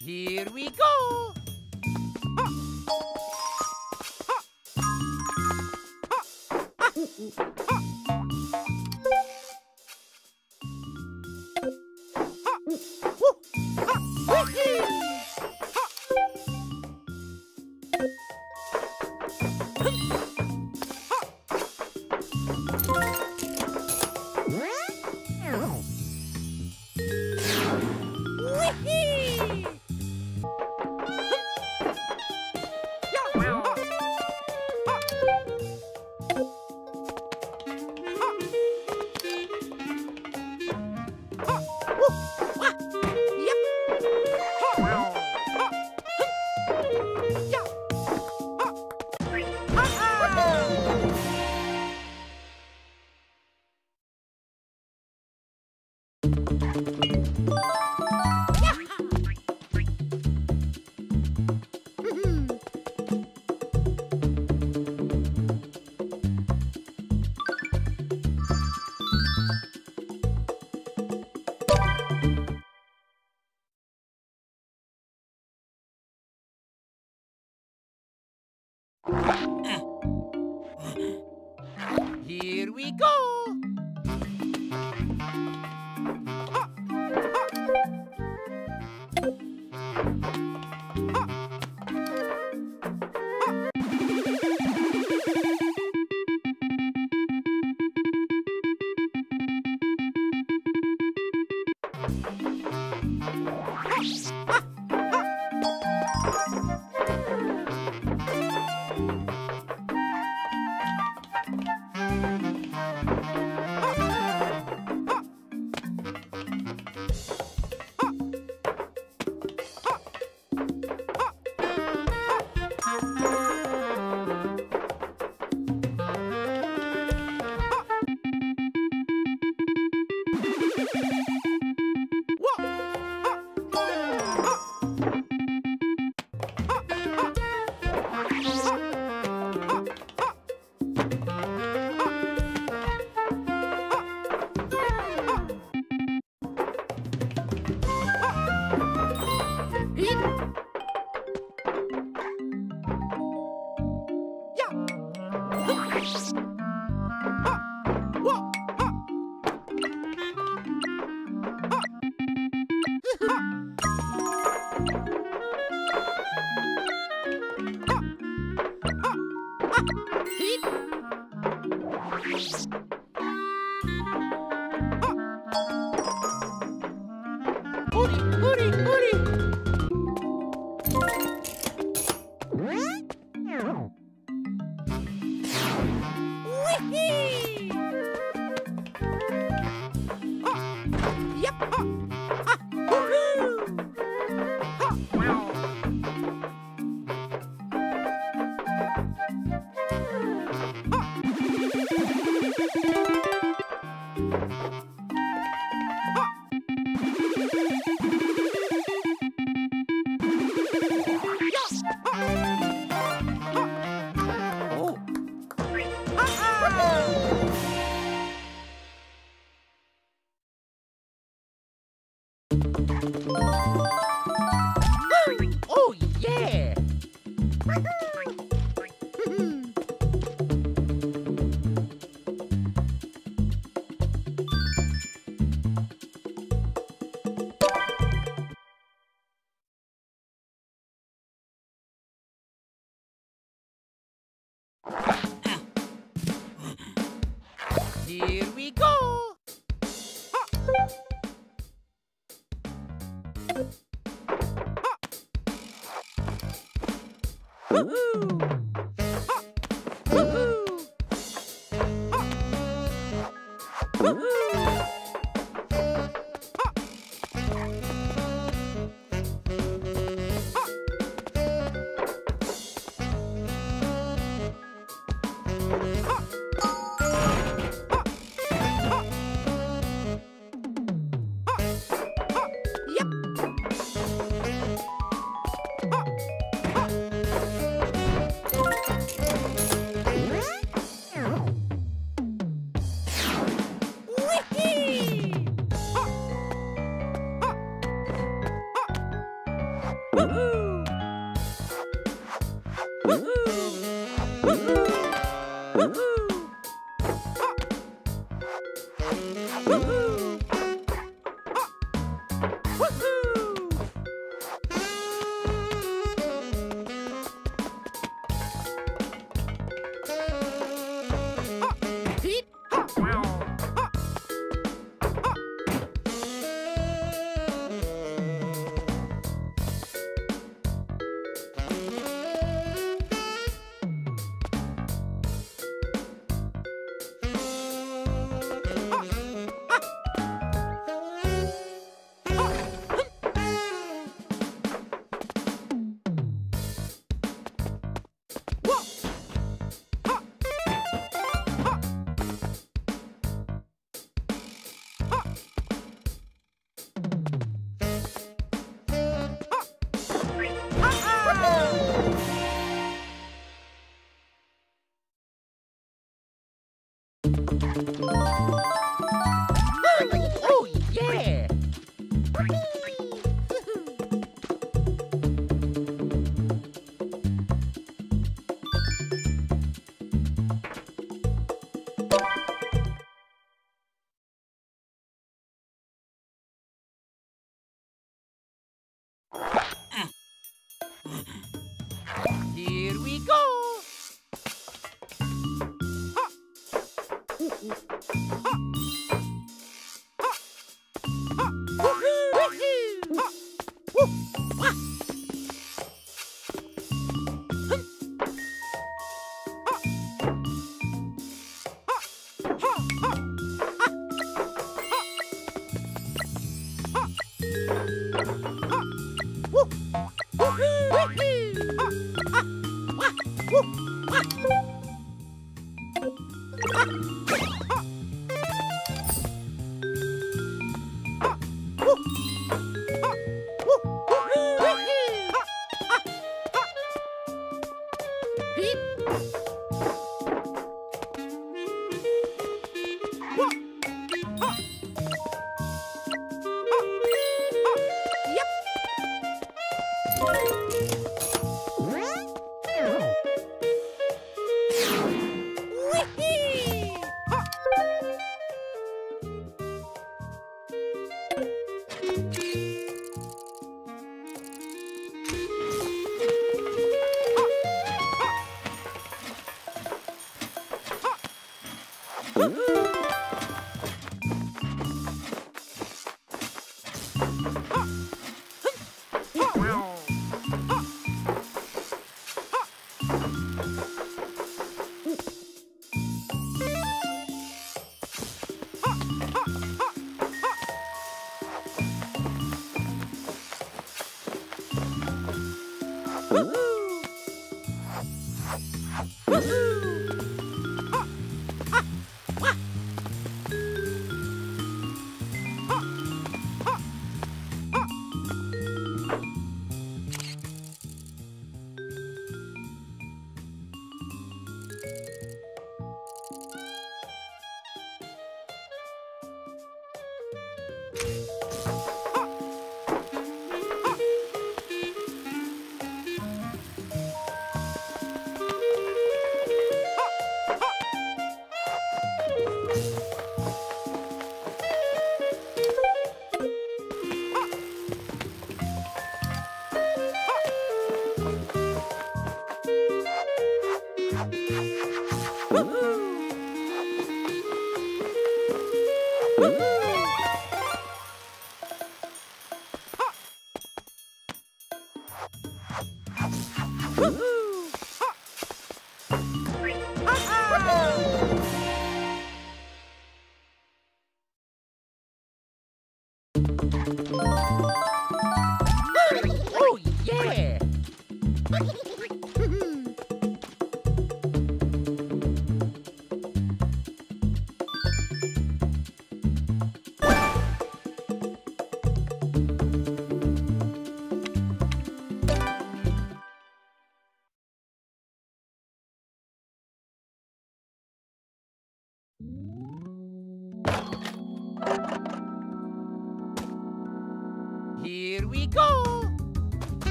Here we go. Here we go!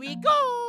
We go.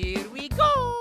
Here we go!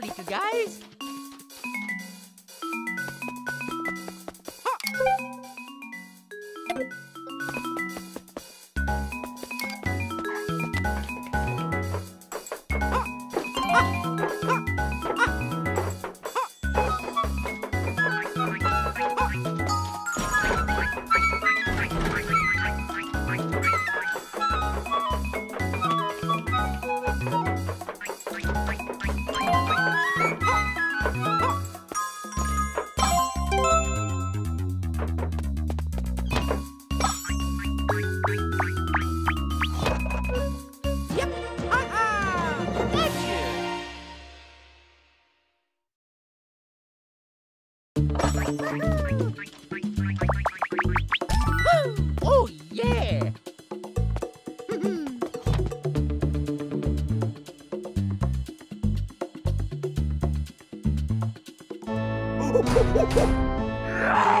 Go, guys. Oh, yeah! Yep.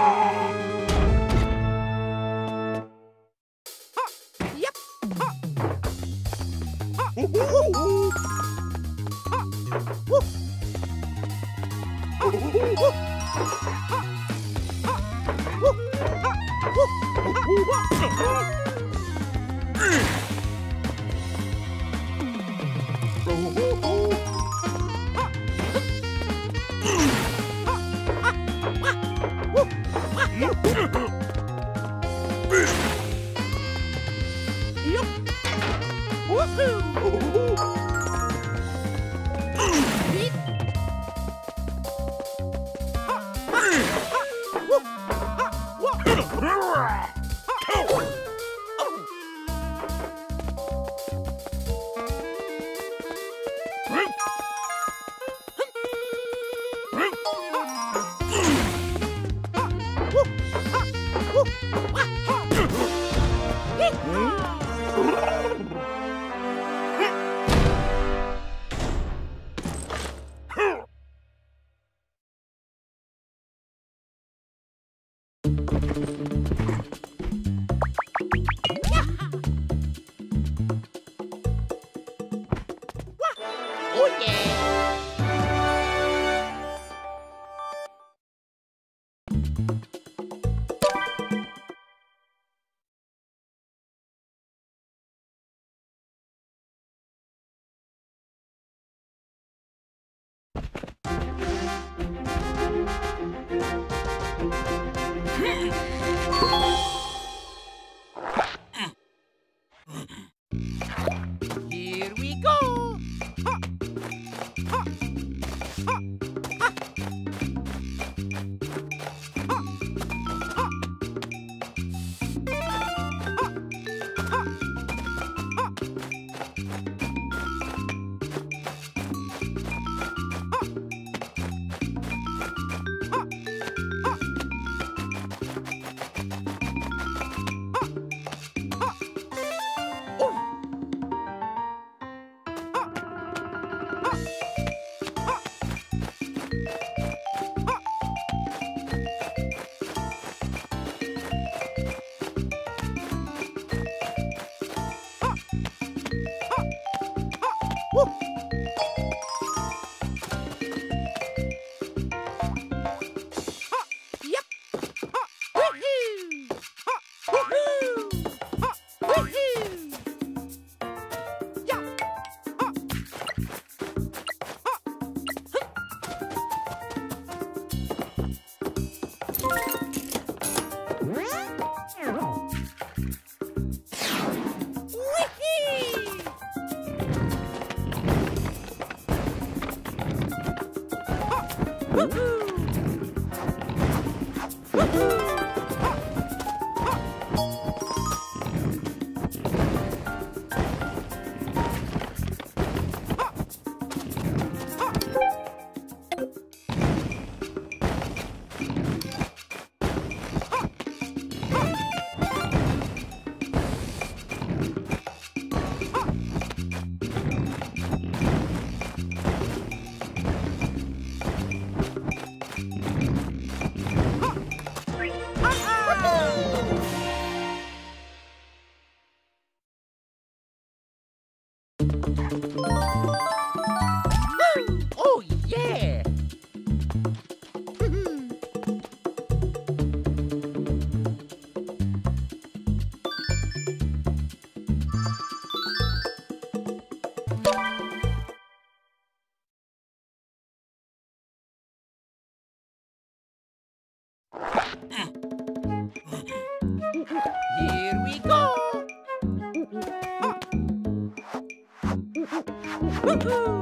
Woohoo!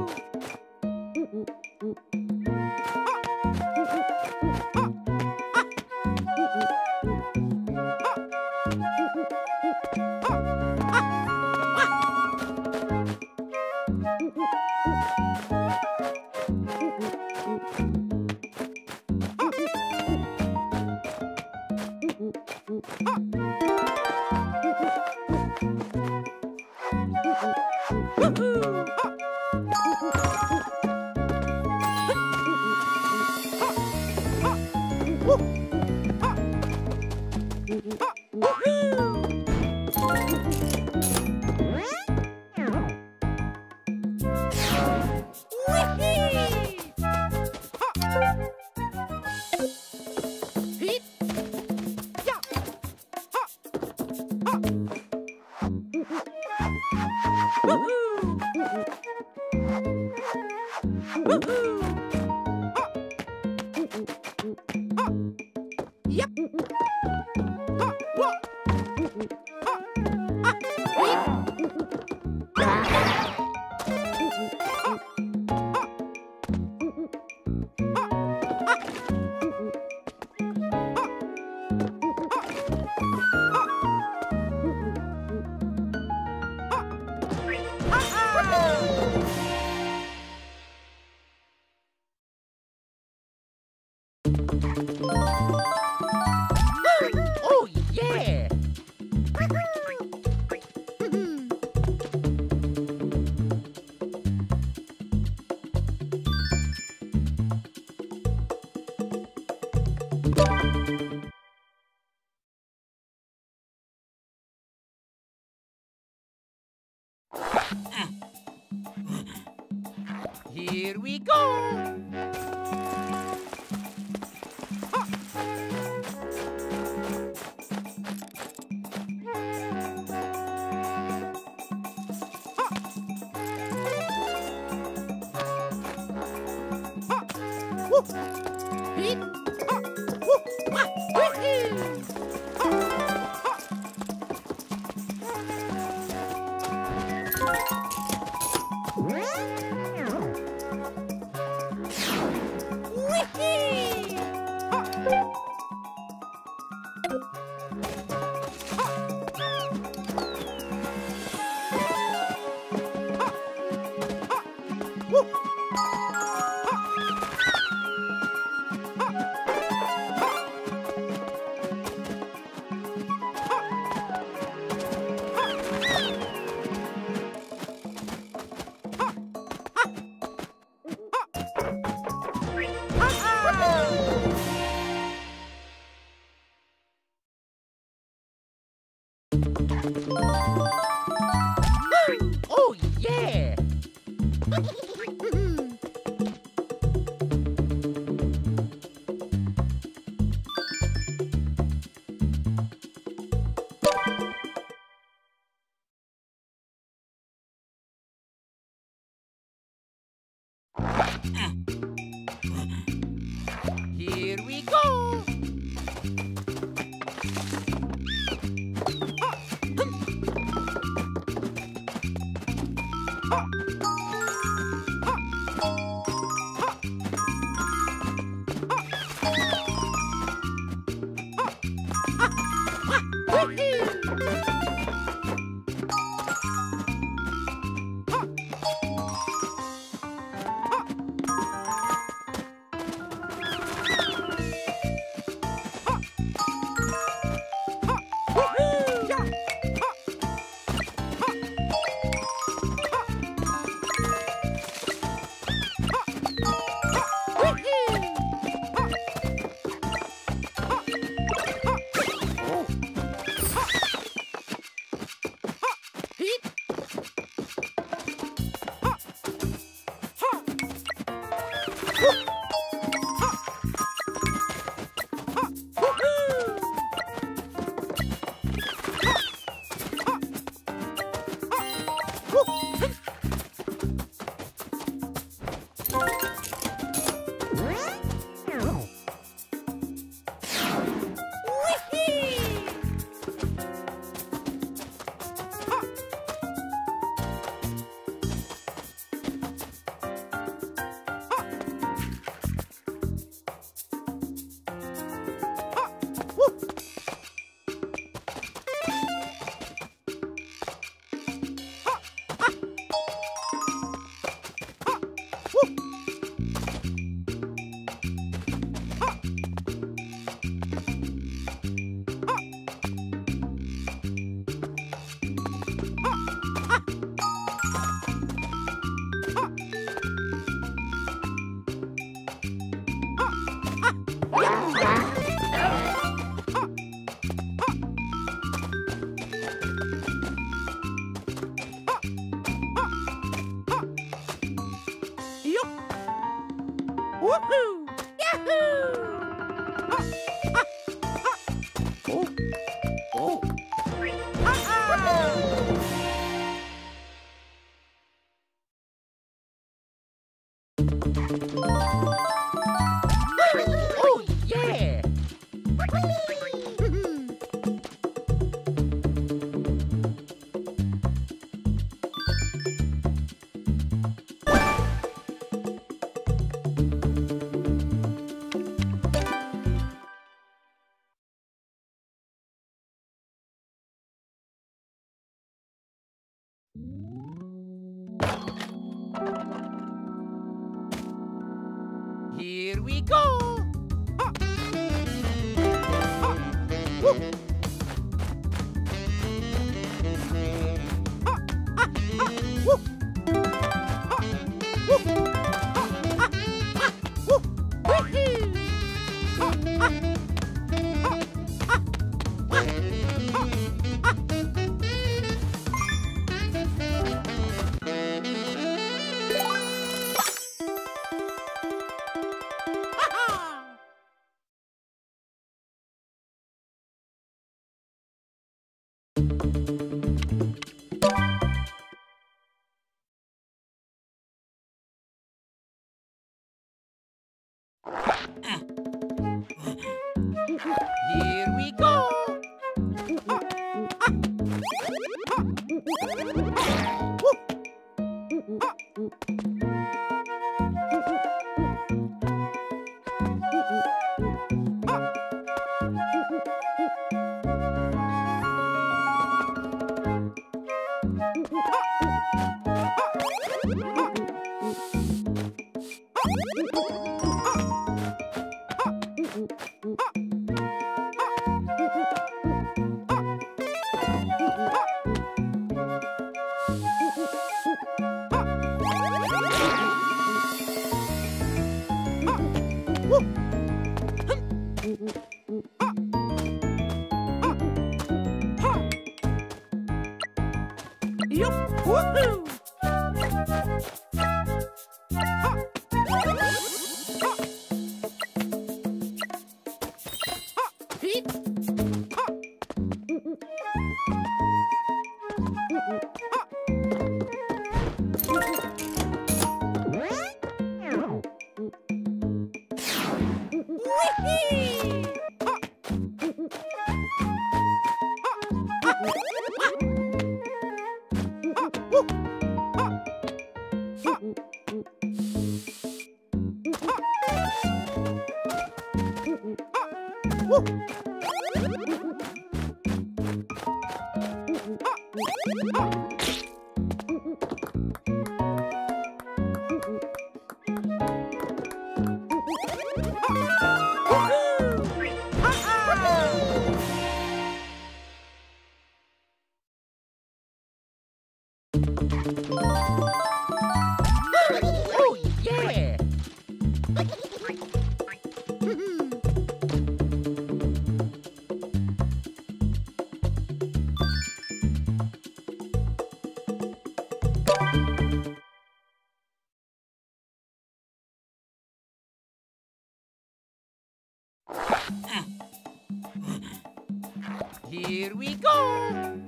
Here we go!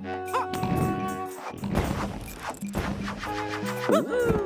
Uh. Ha!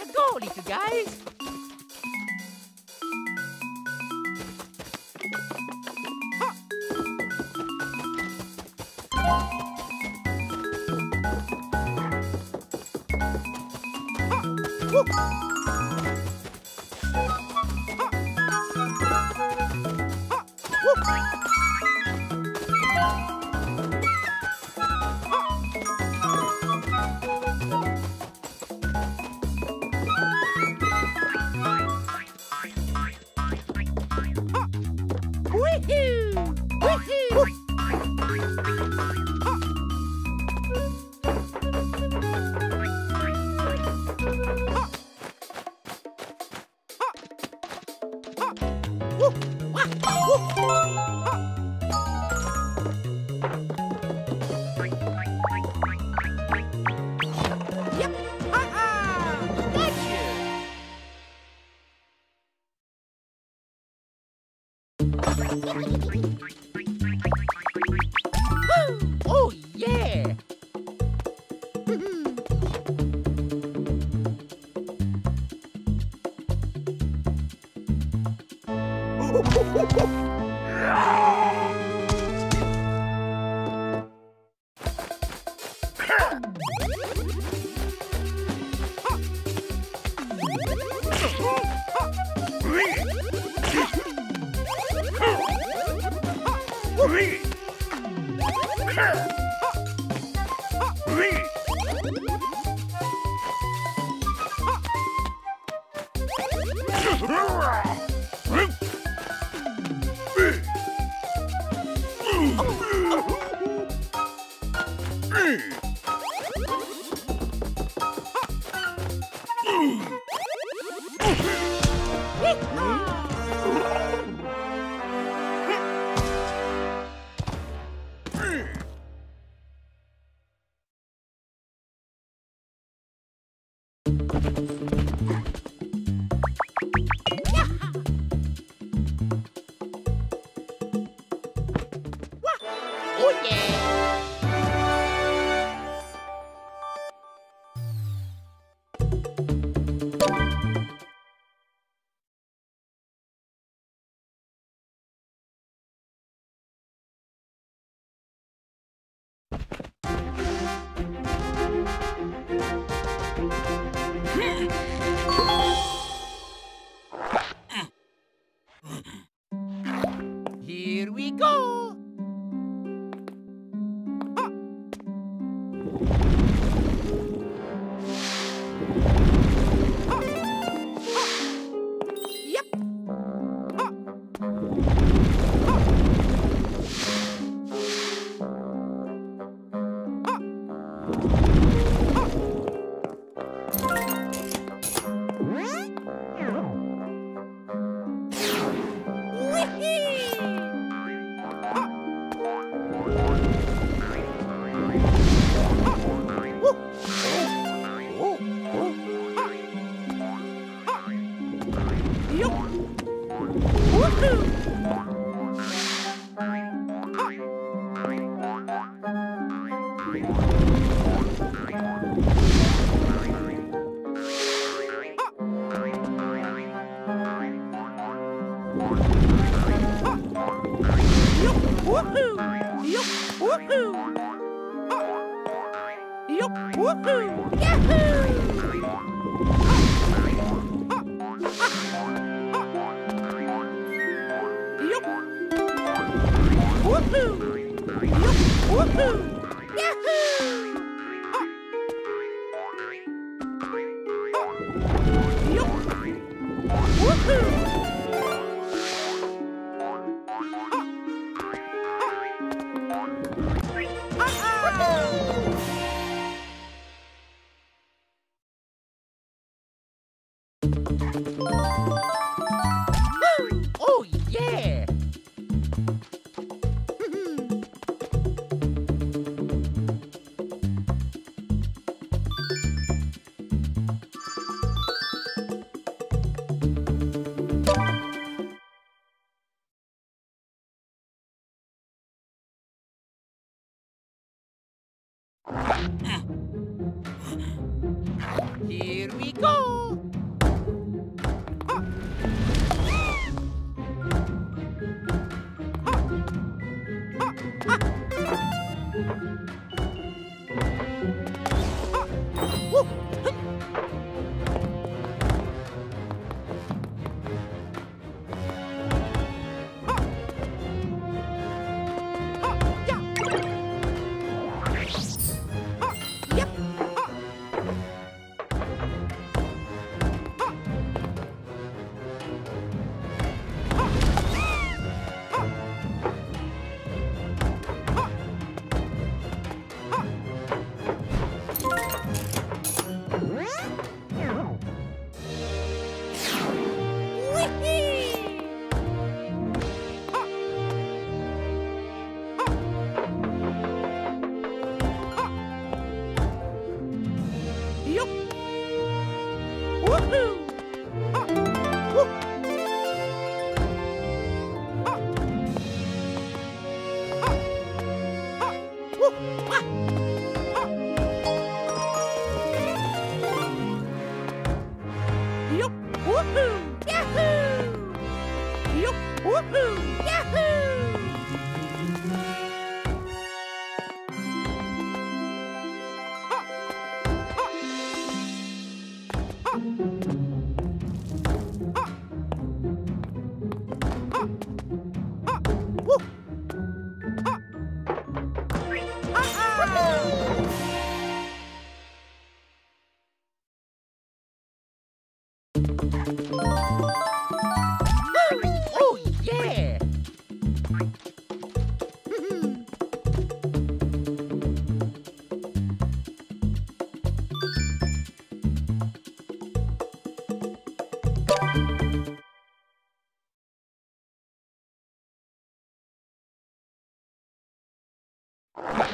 Let's go, little guys.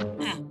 Yeah.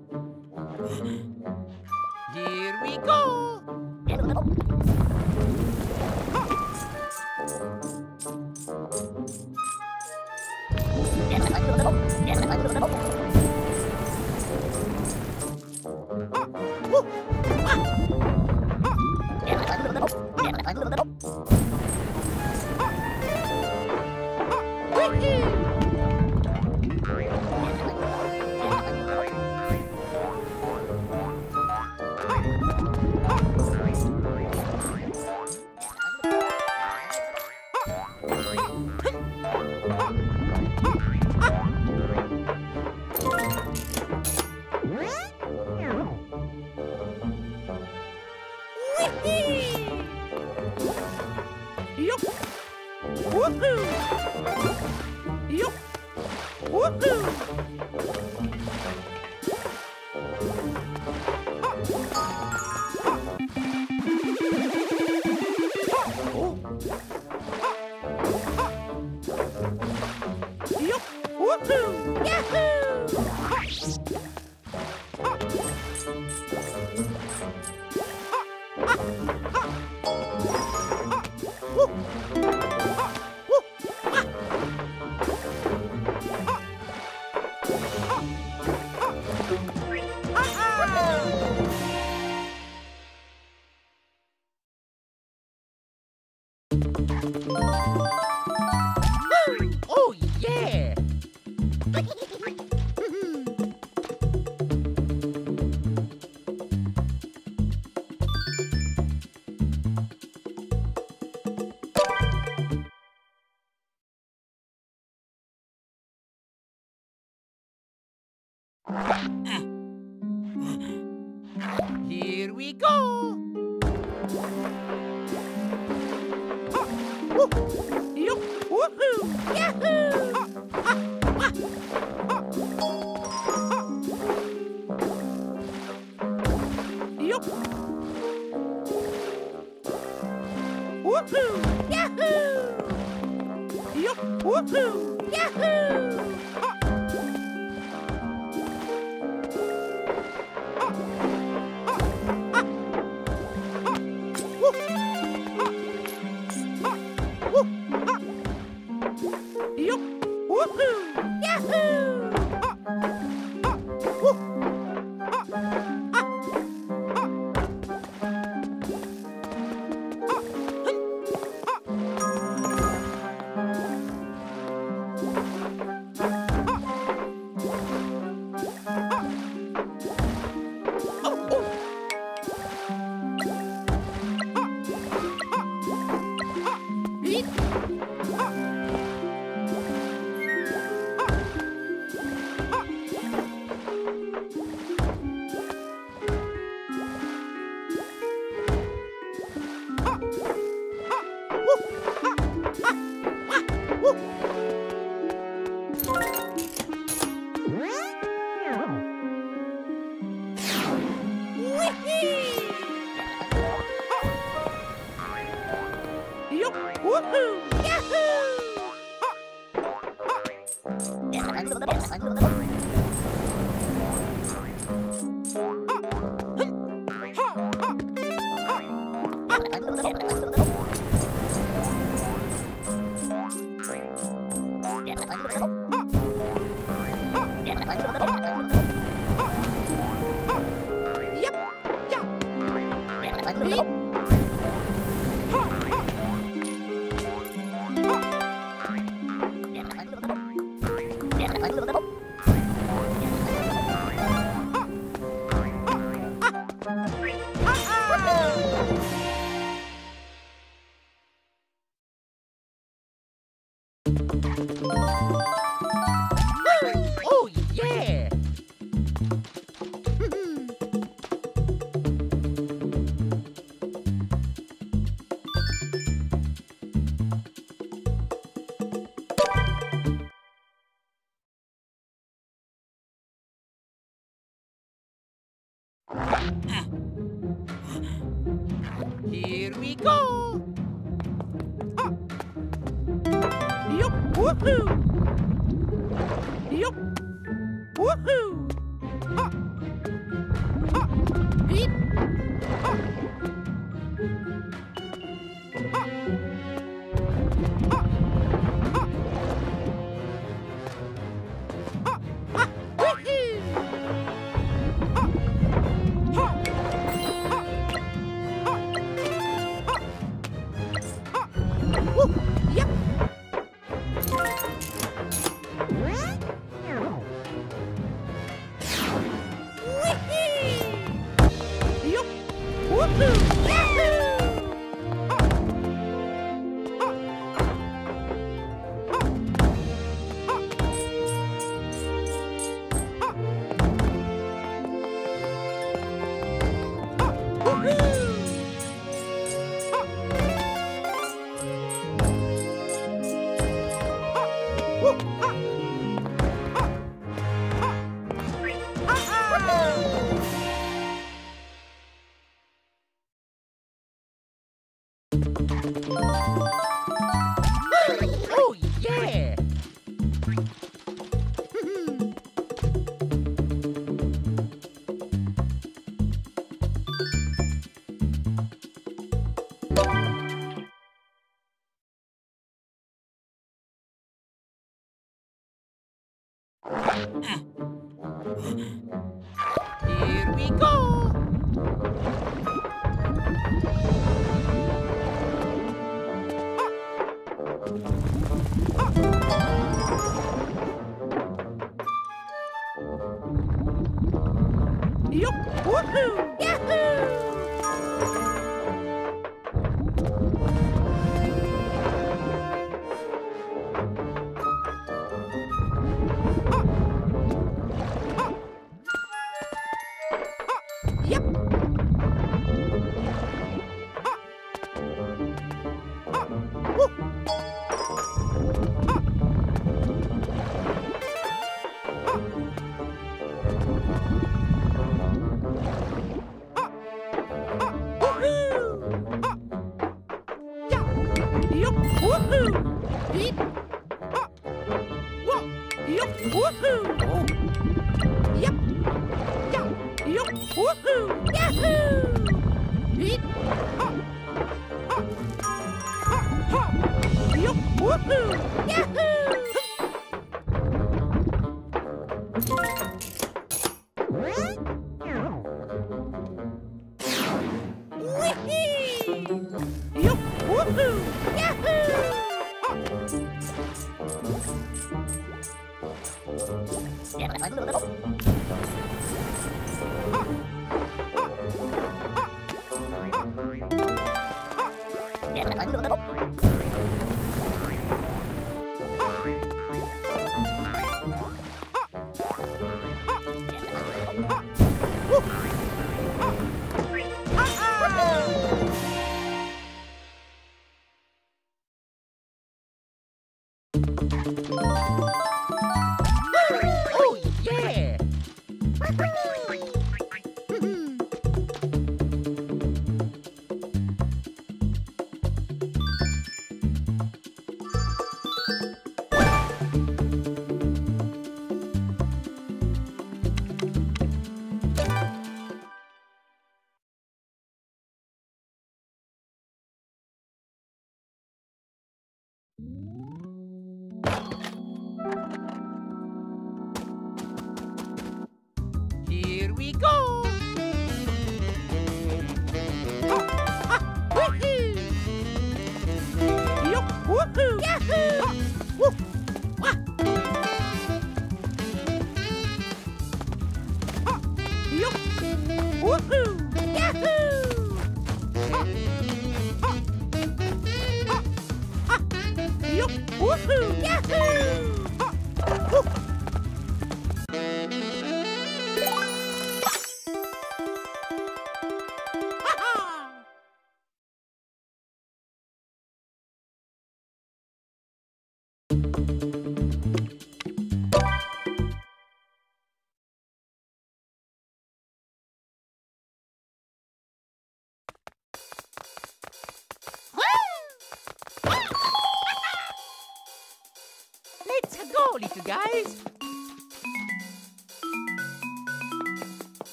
Go, little guys.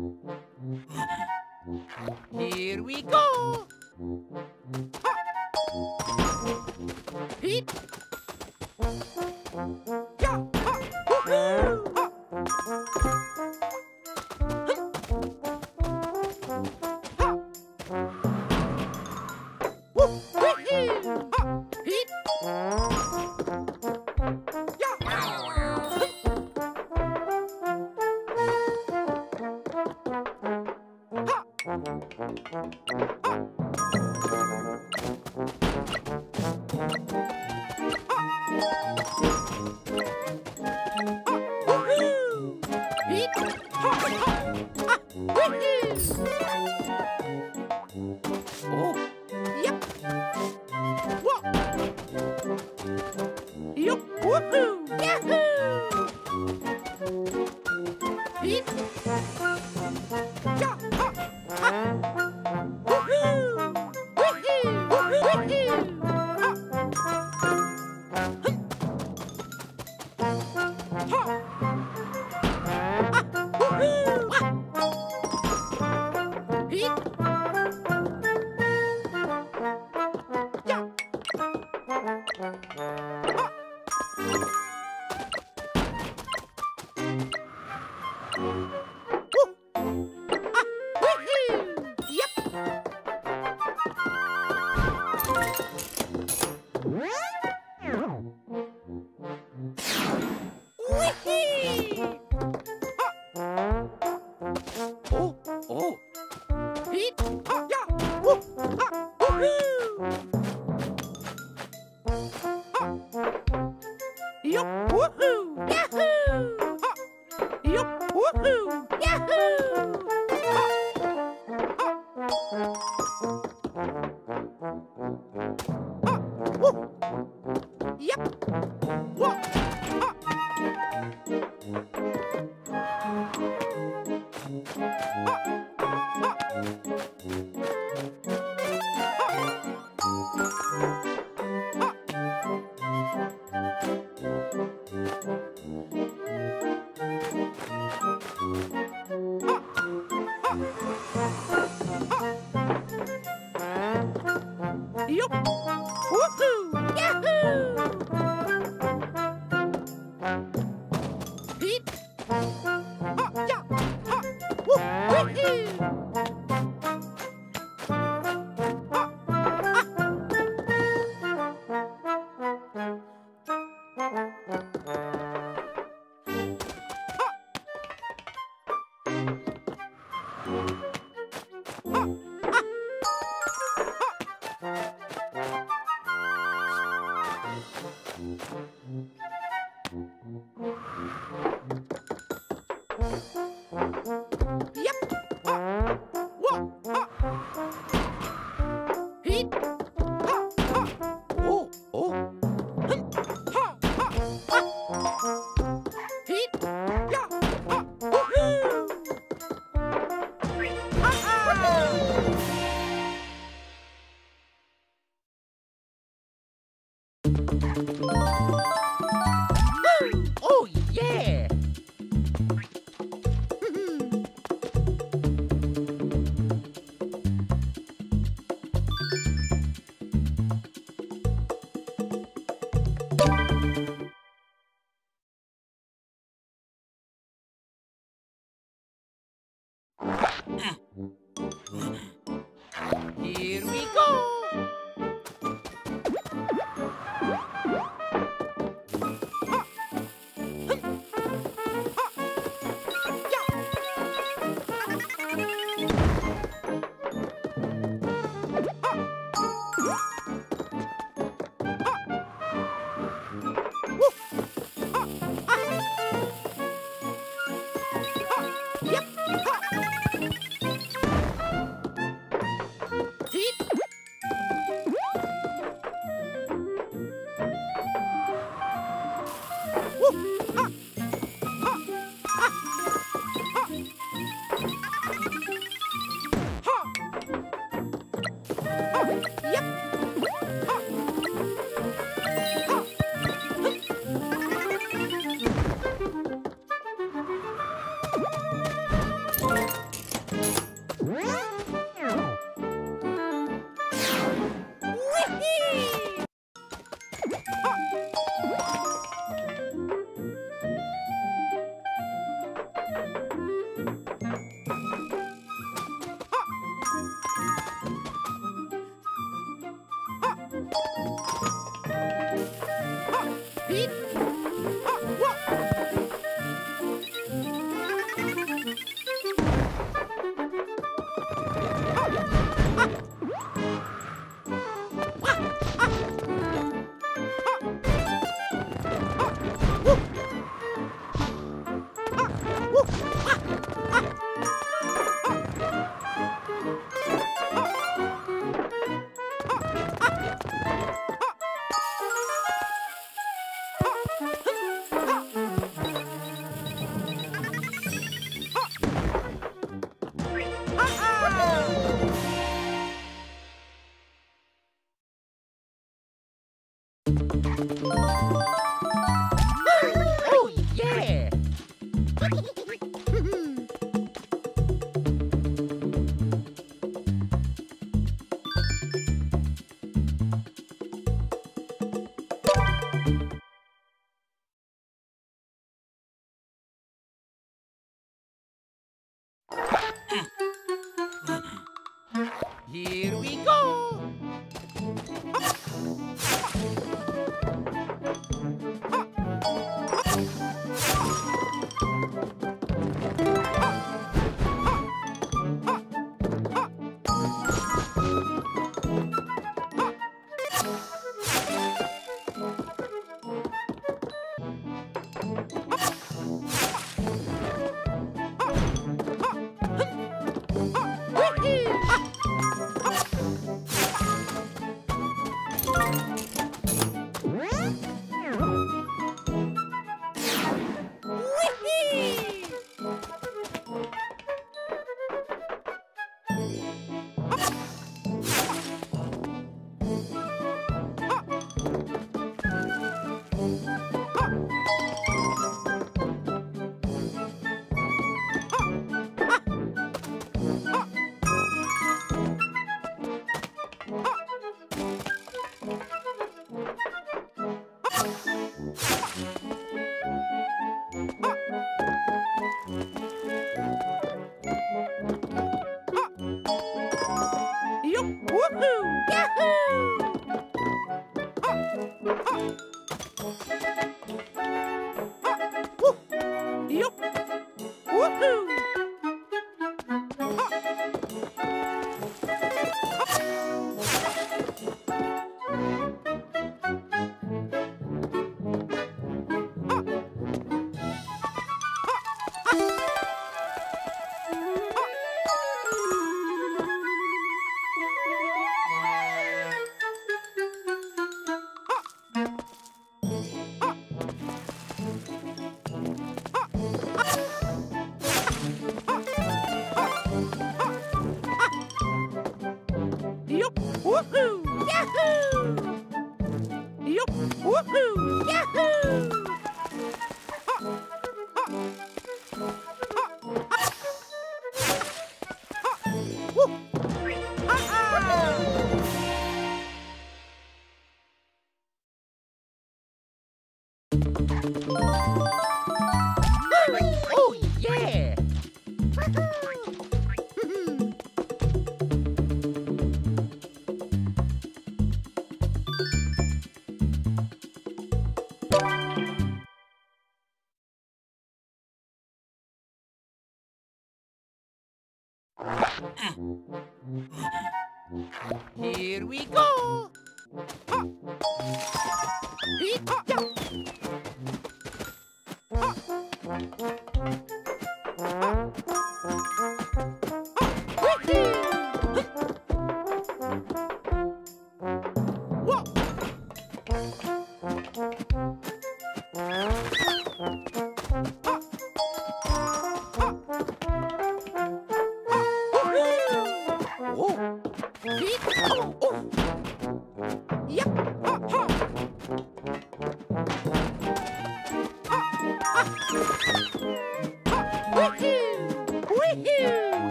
Uh-huh. Yep.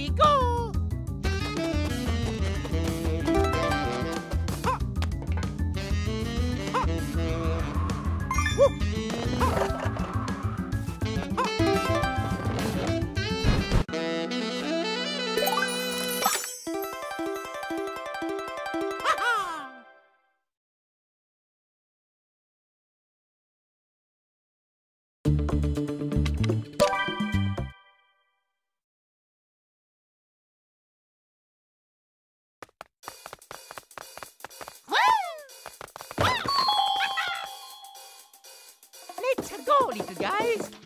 we go. Go, little guys.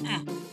Here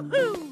Woohoo!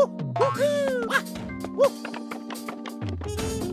Ha! Woo! Woohoo! Wah! Woo! Ah,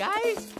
guys.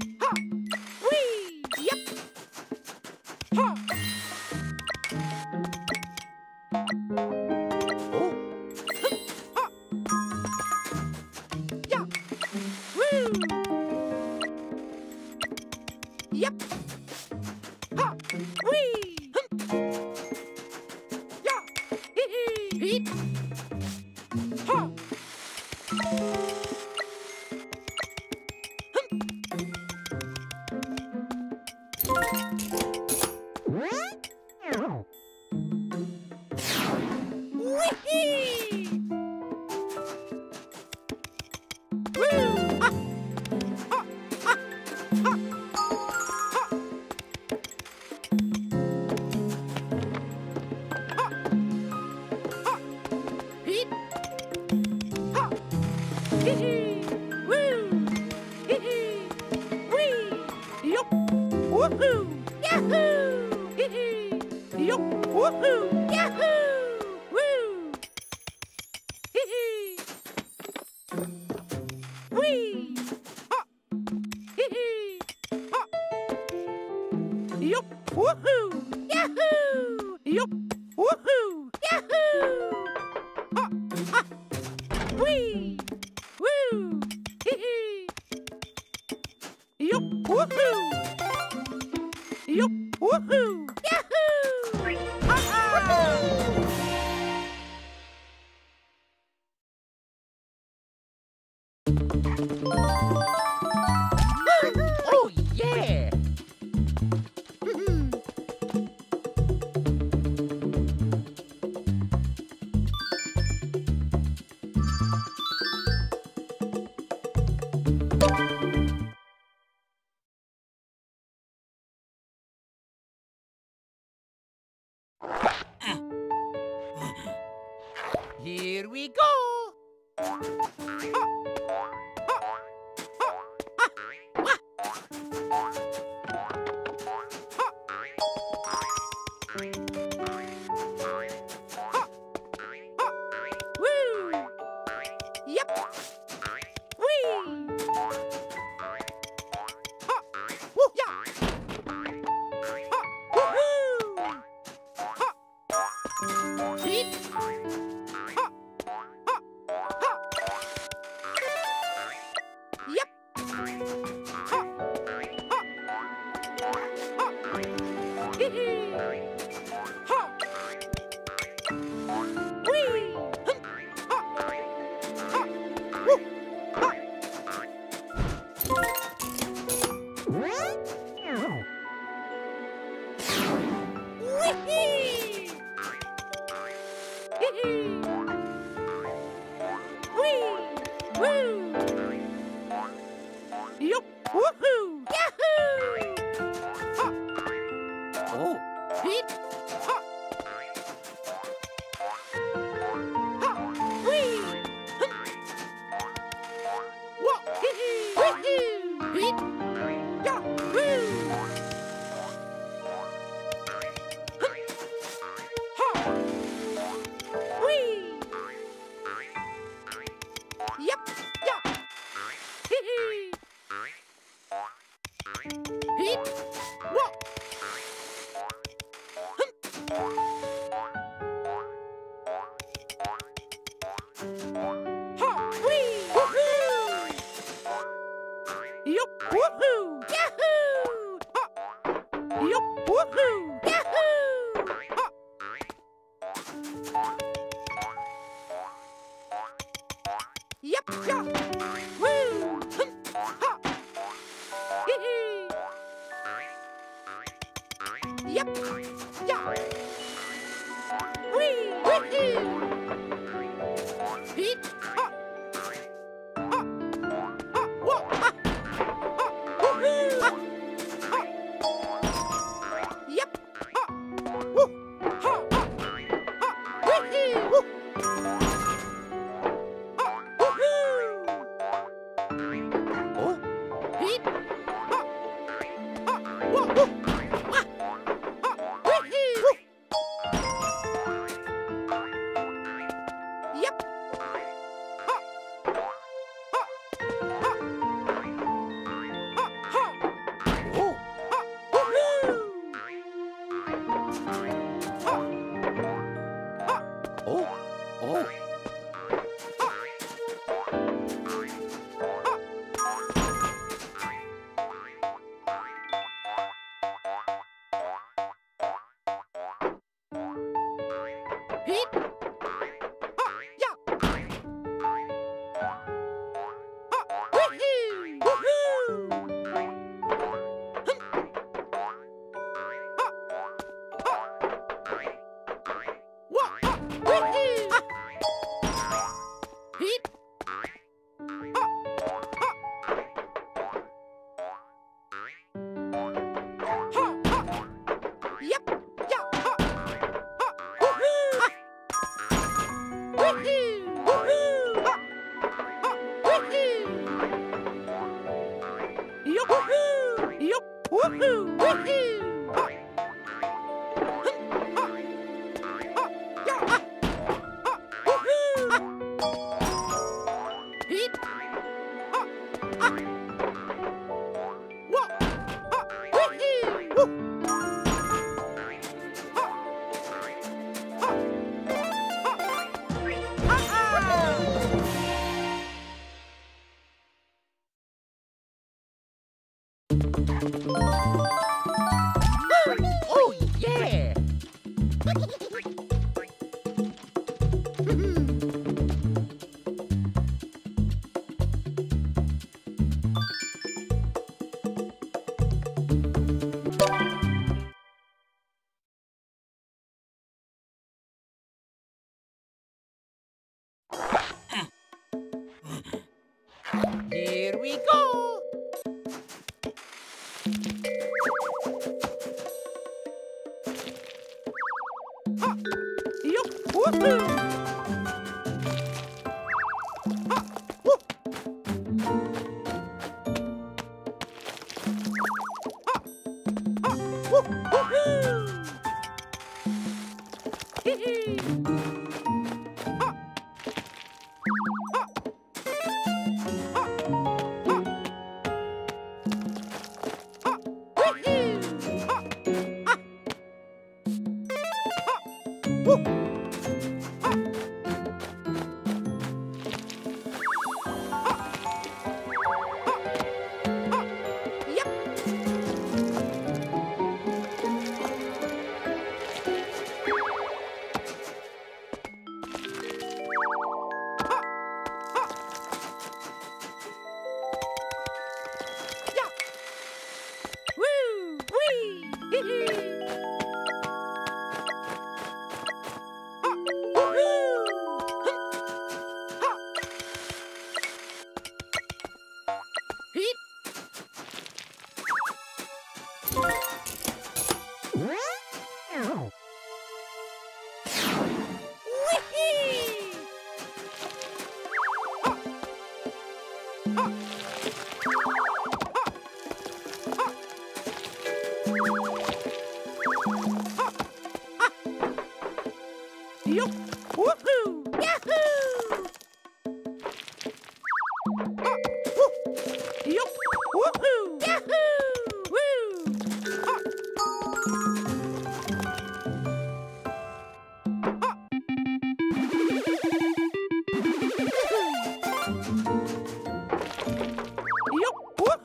go!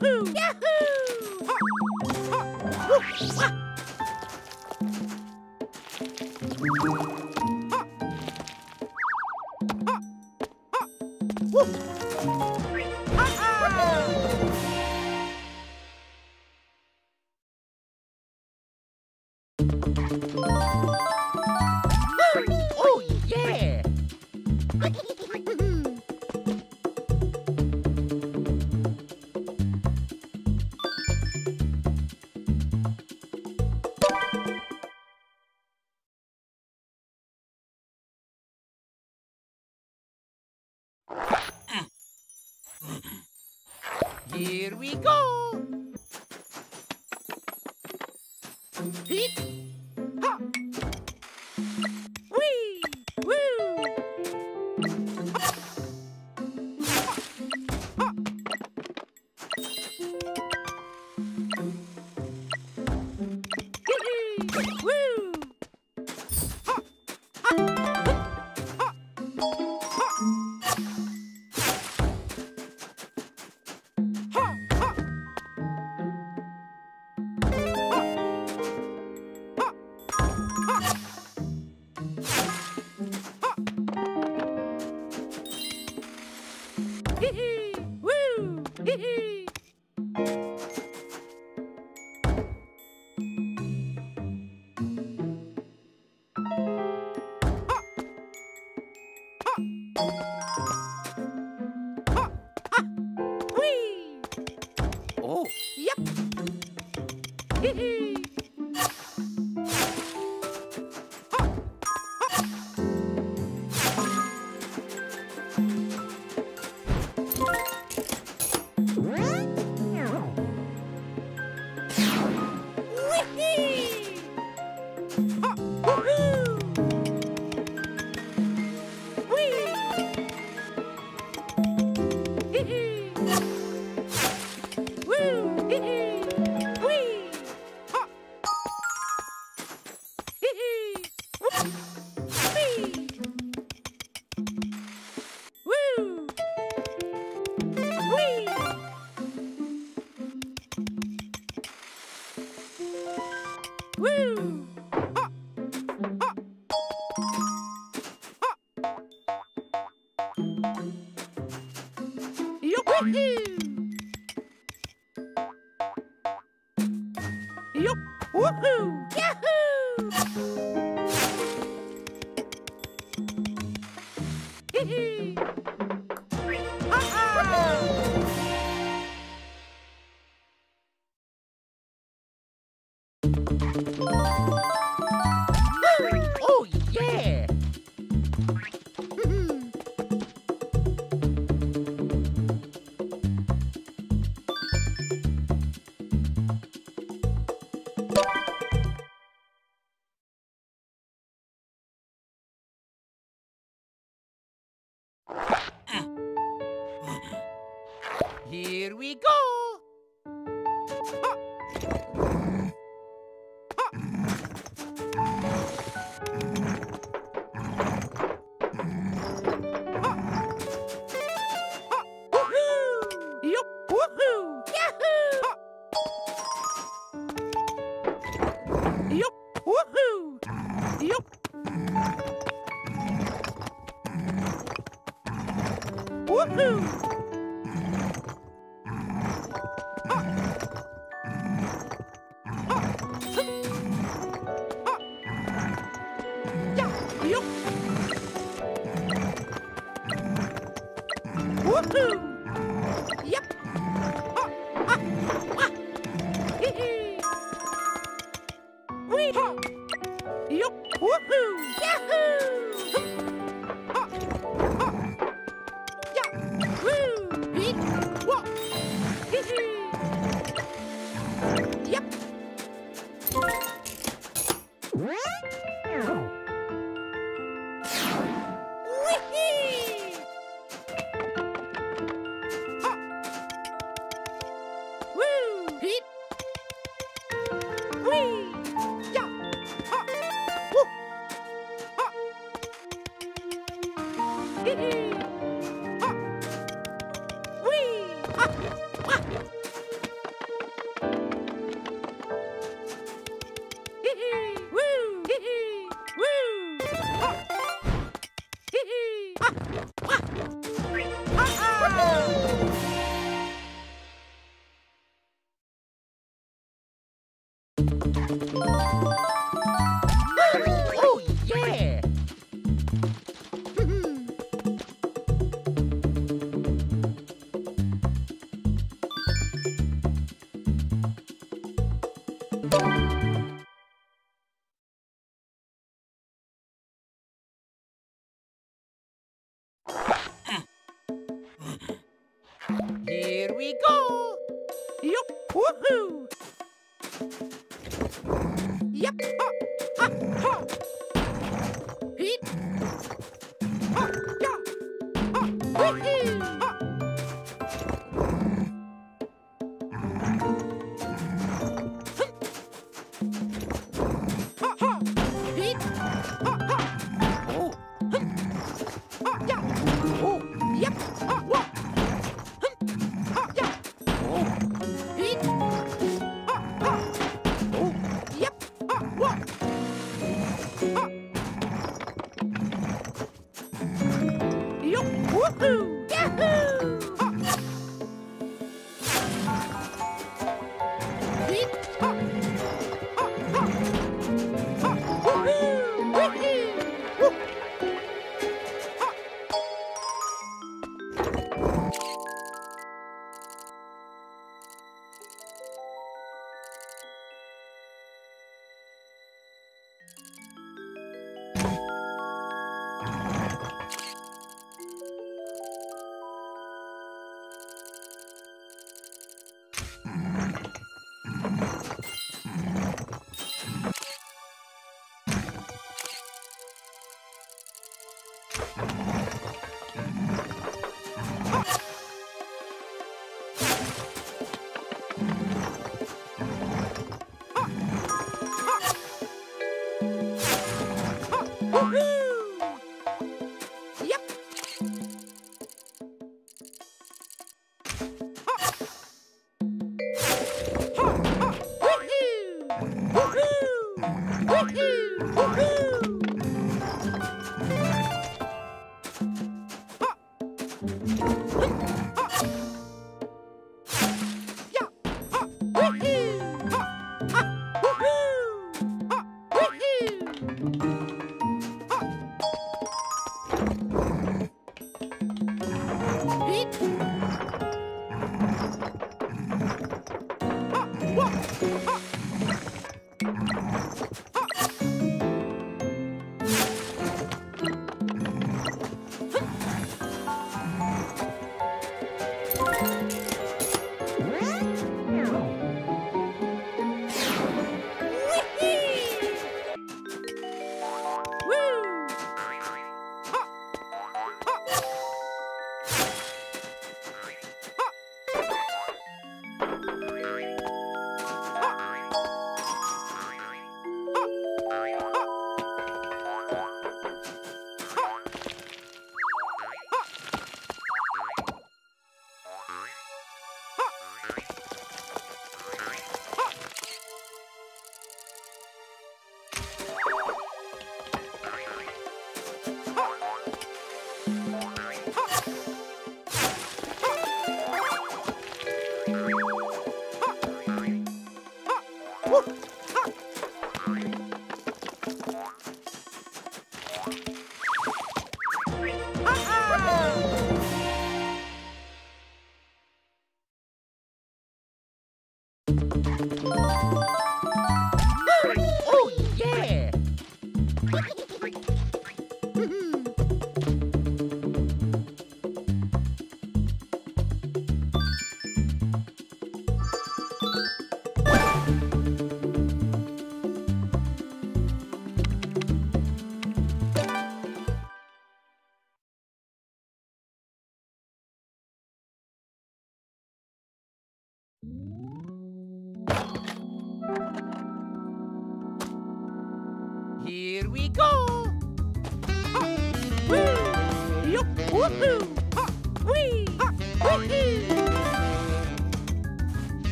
Woohoo! Yahoo!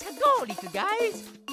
Let's go, little guys.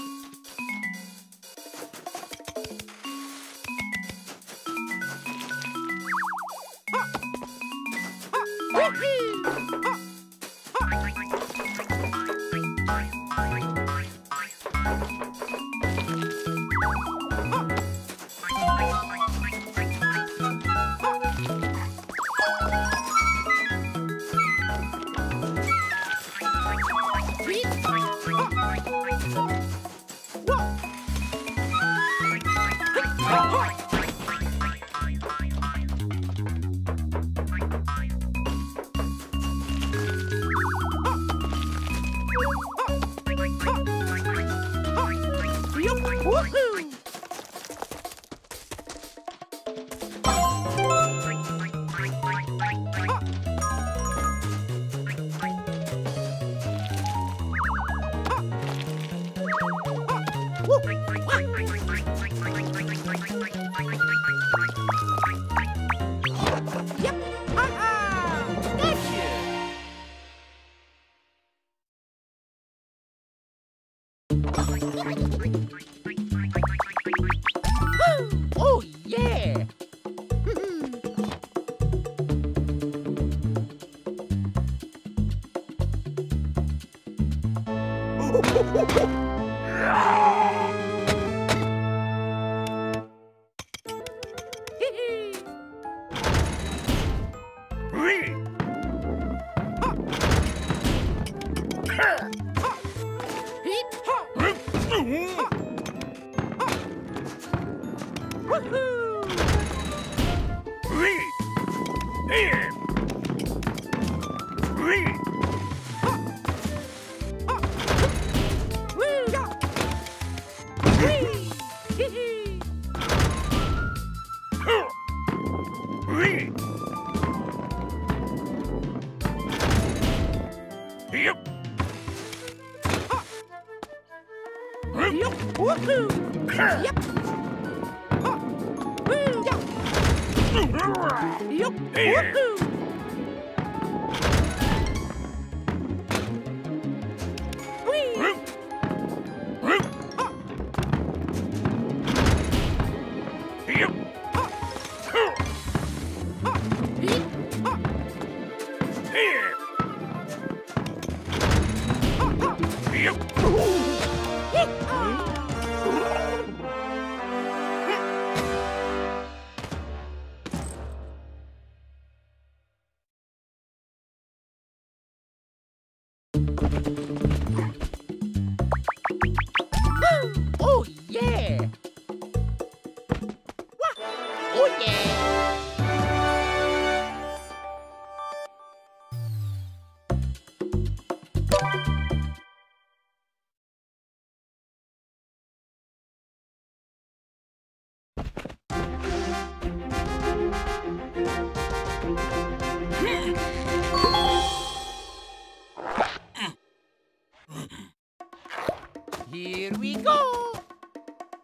we go!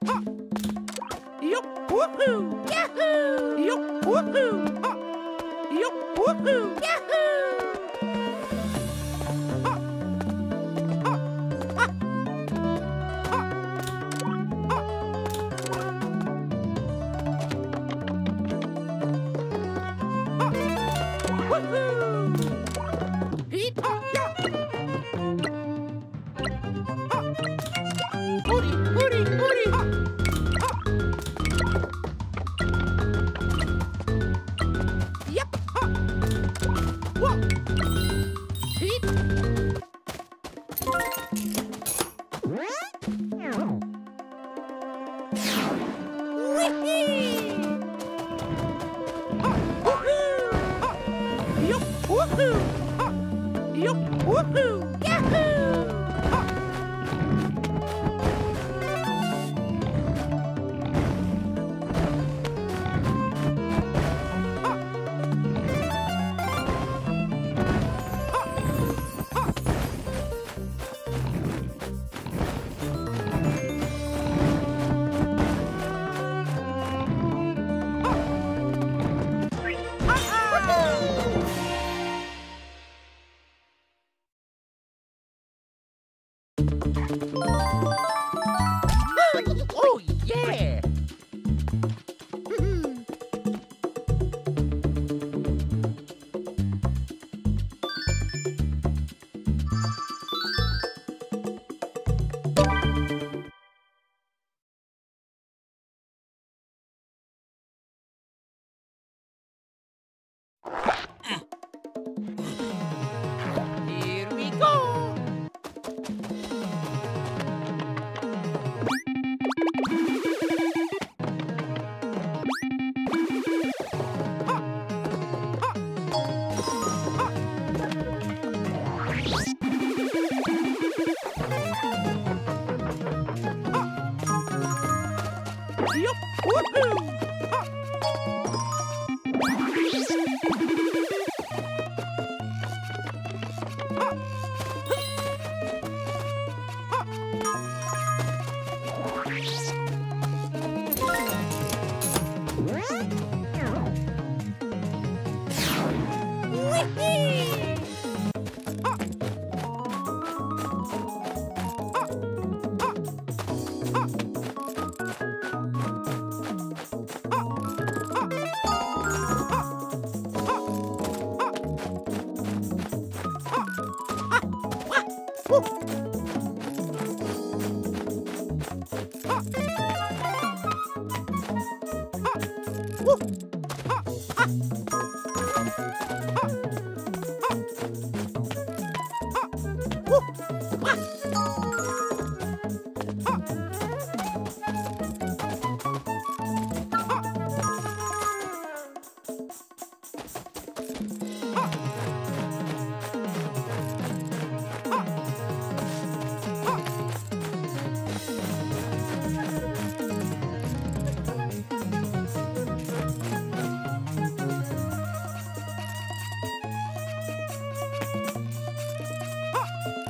Ha! Yup! Woohoo! Yahoo! Yup! Woohoo! Ha! Yup! Woohoo!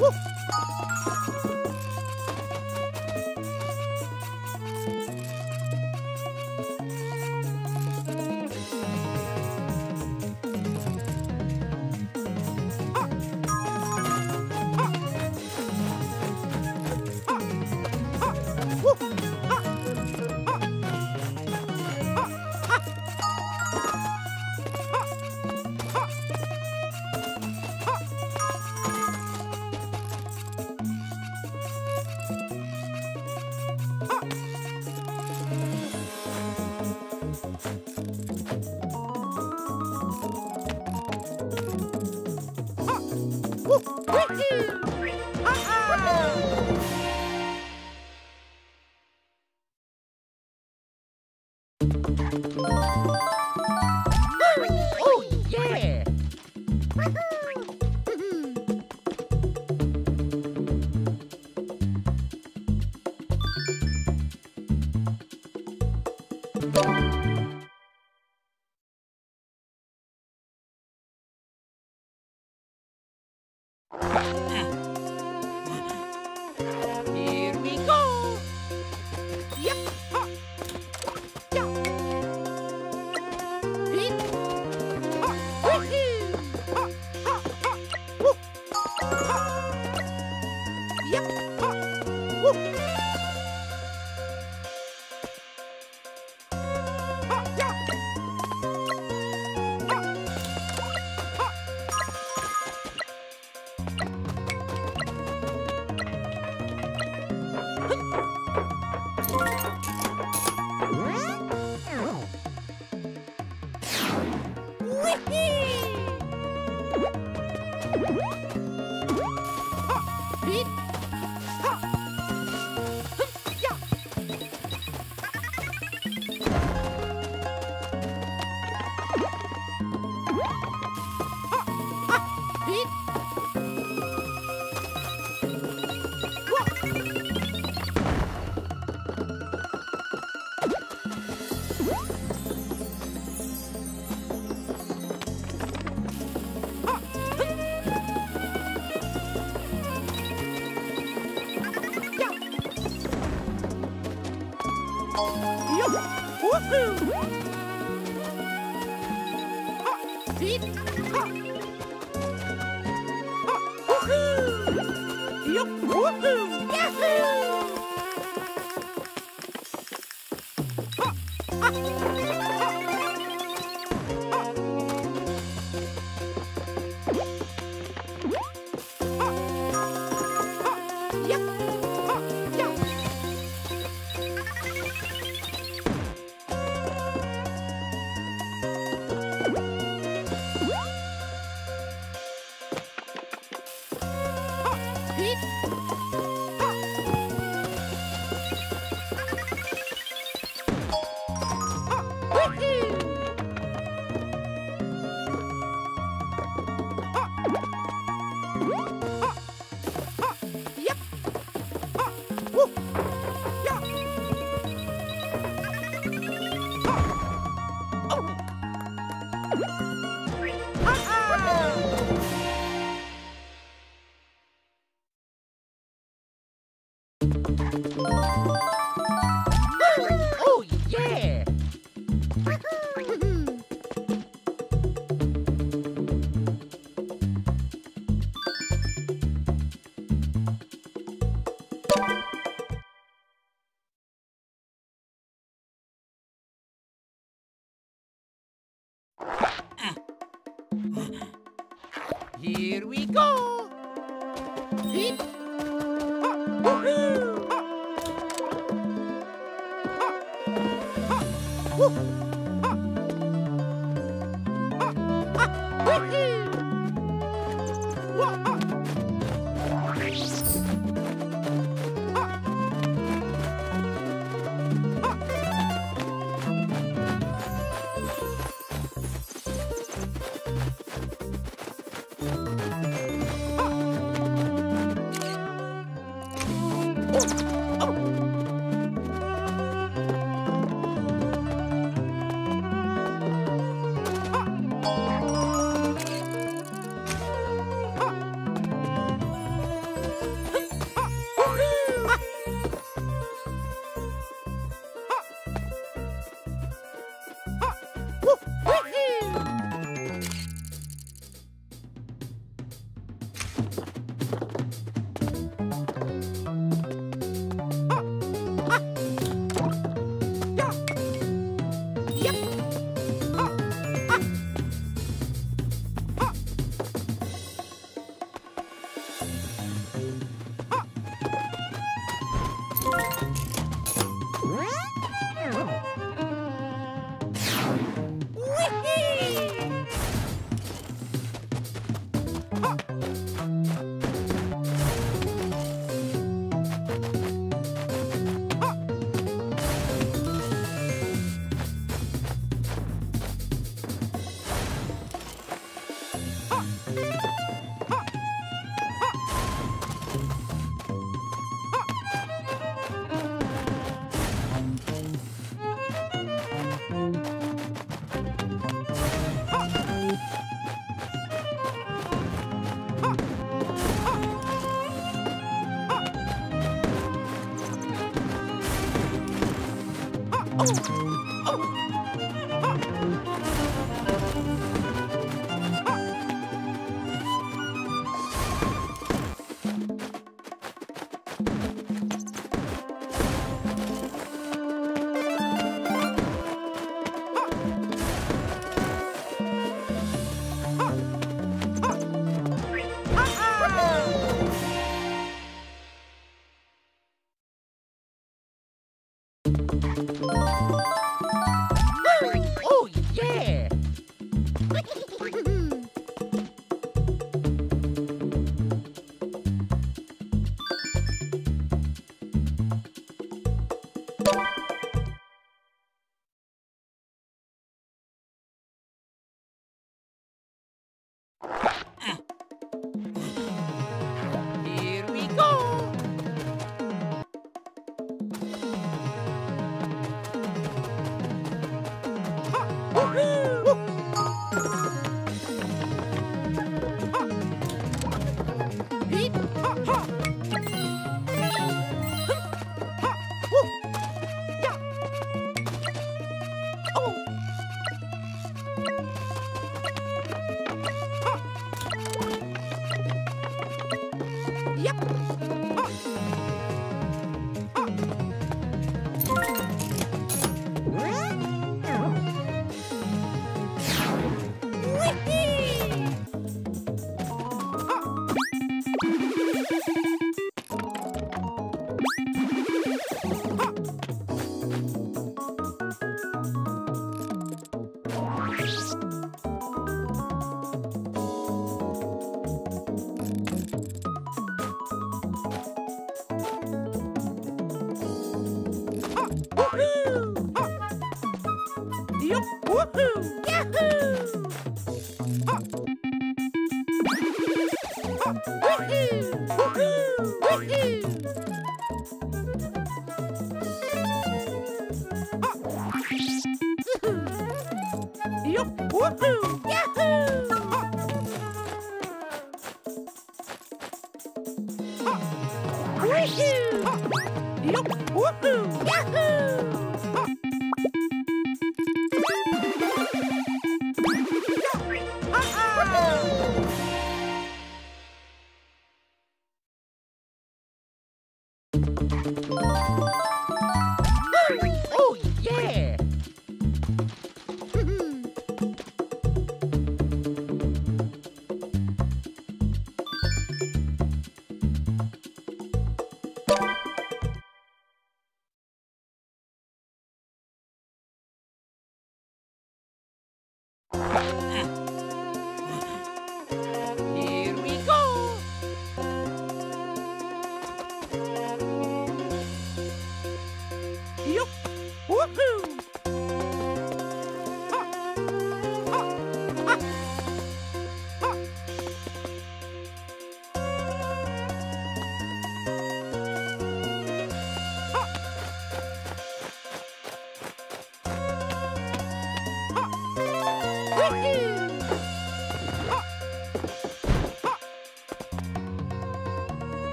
Woof! Here we go!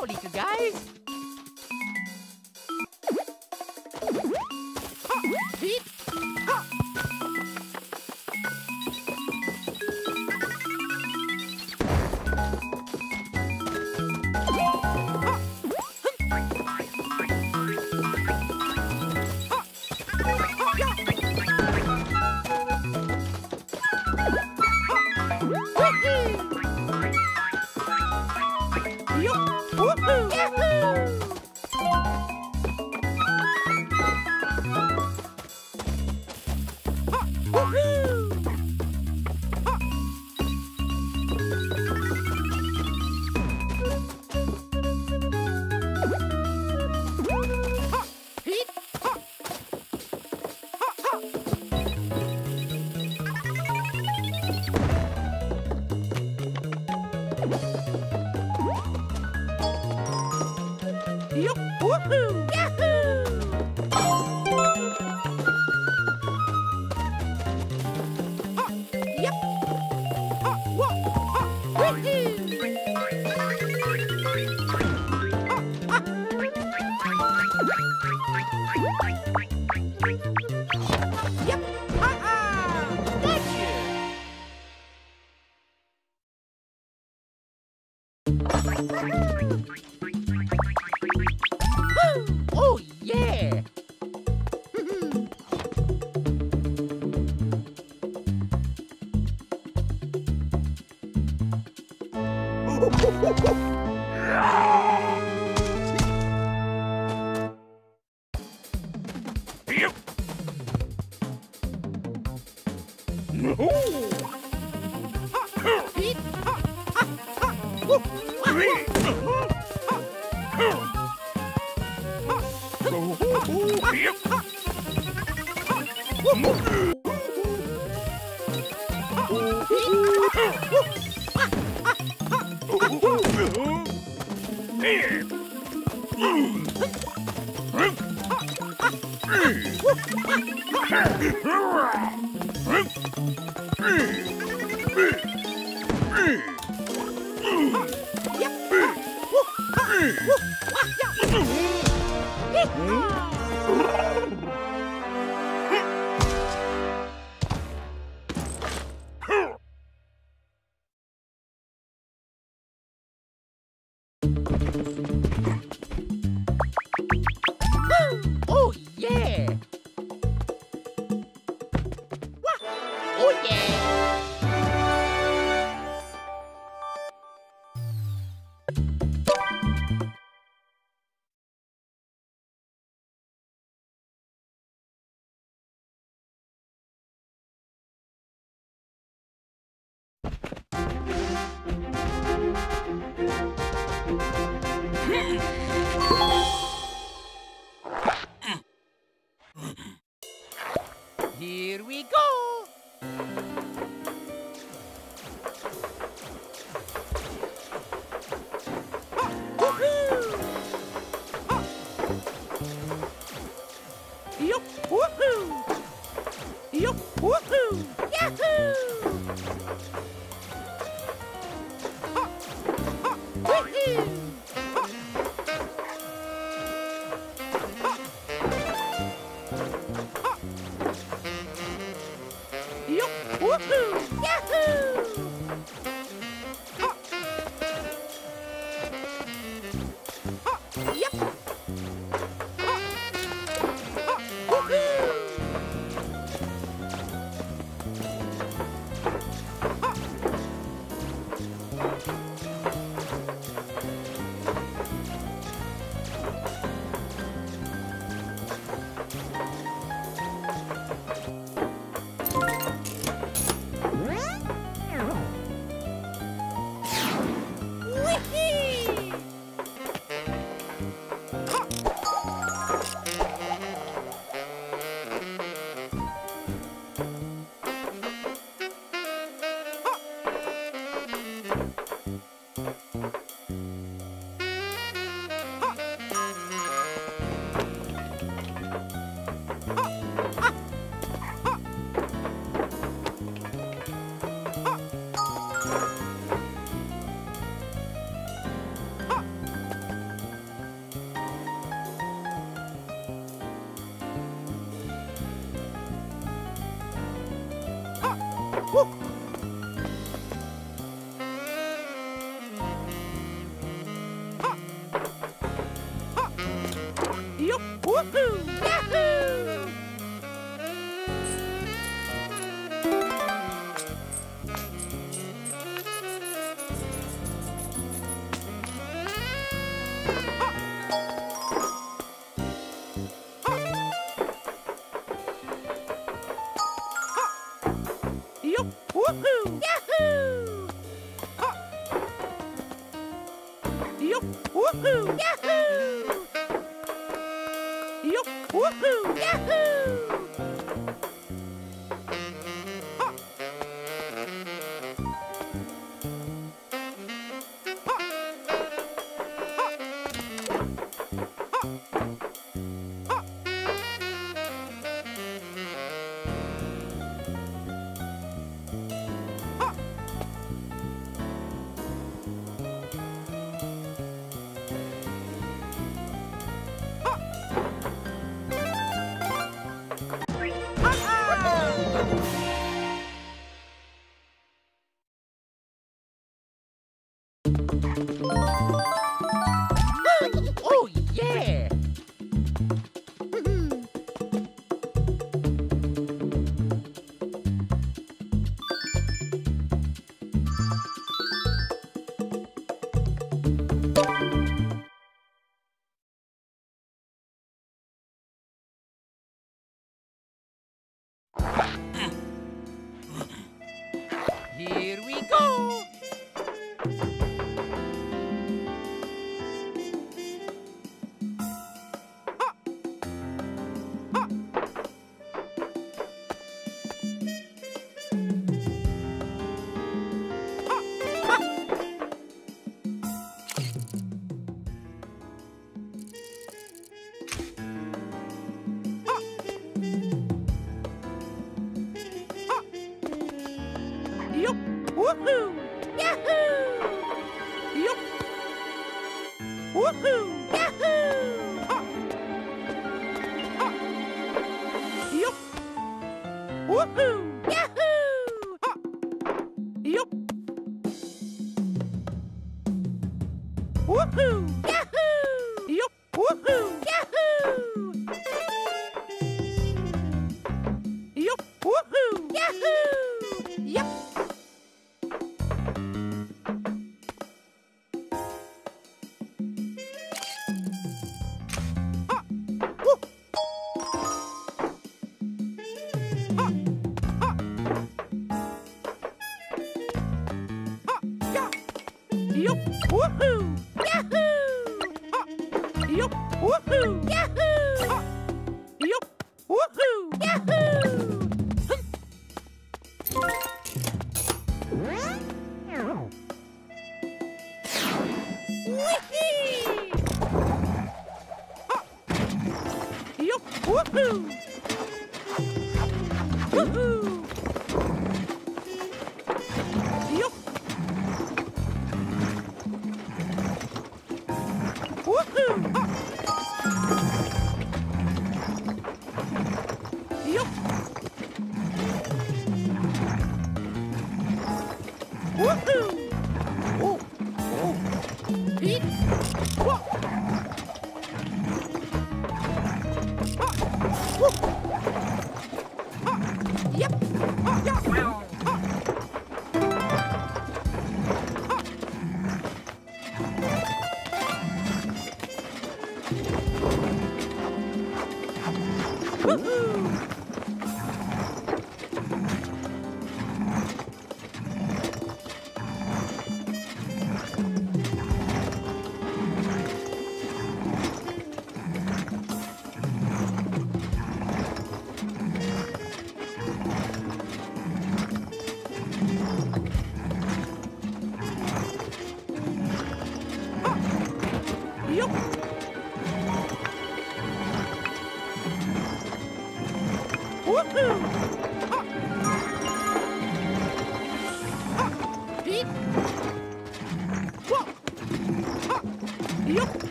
Little guys.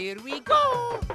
Here we go!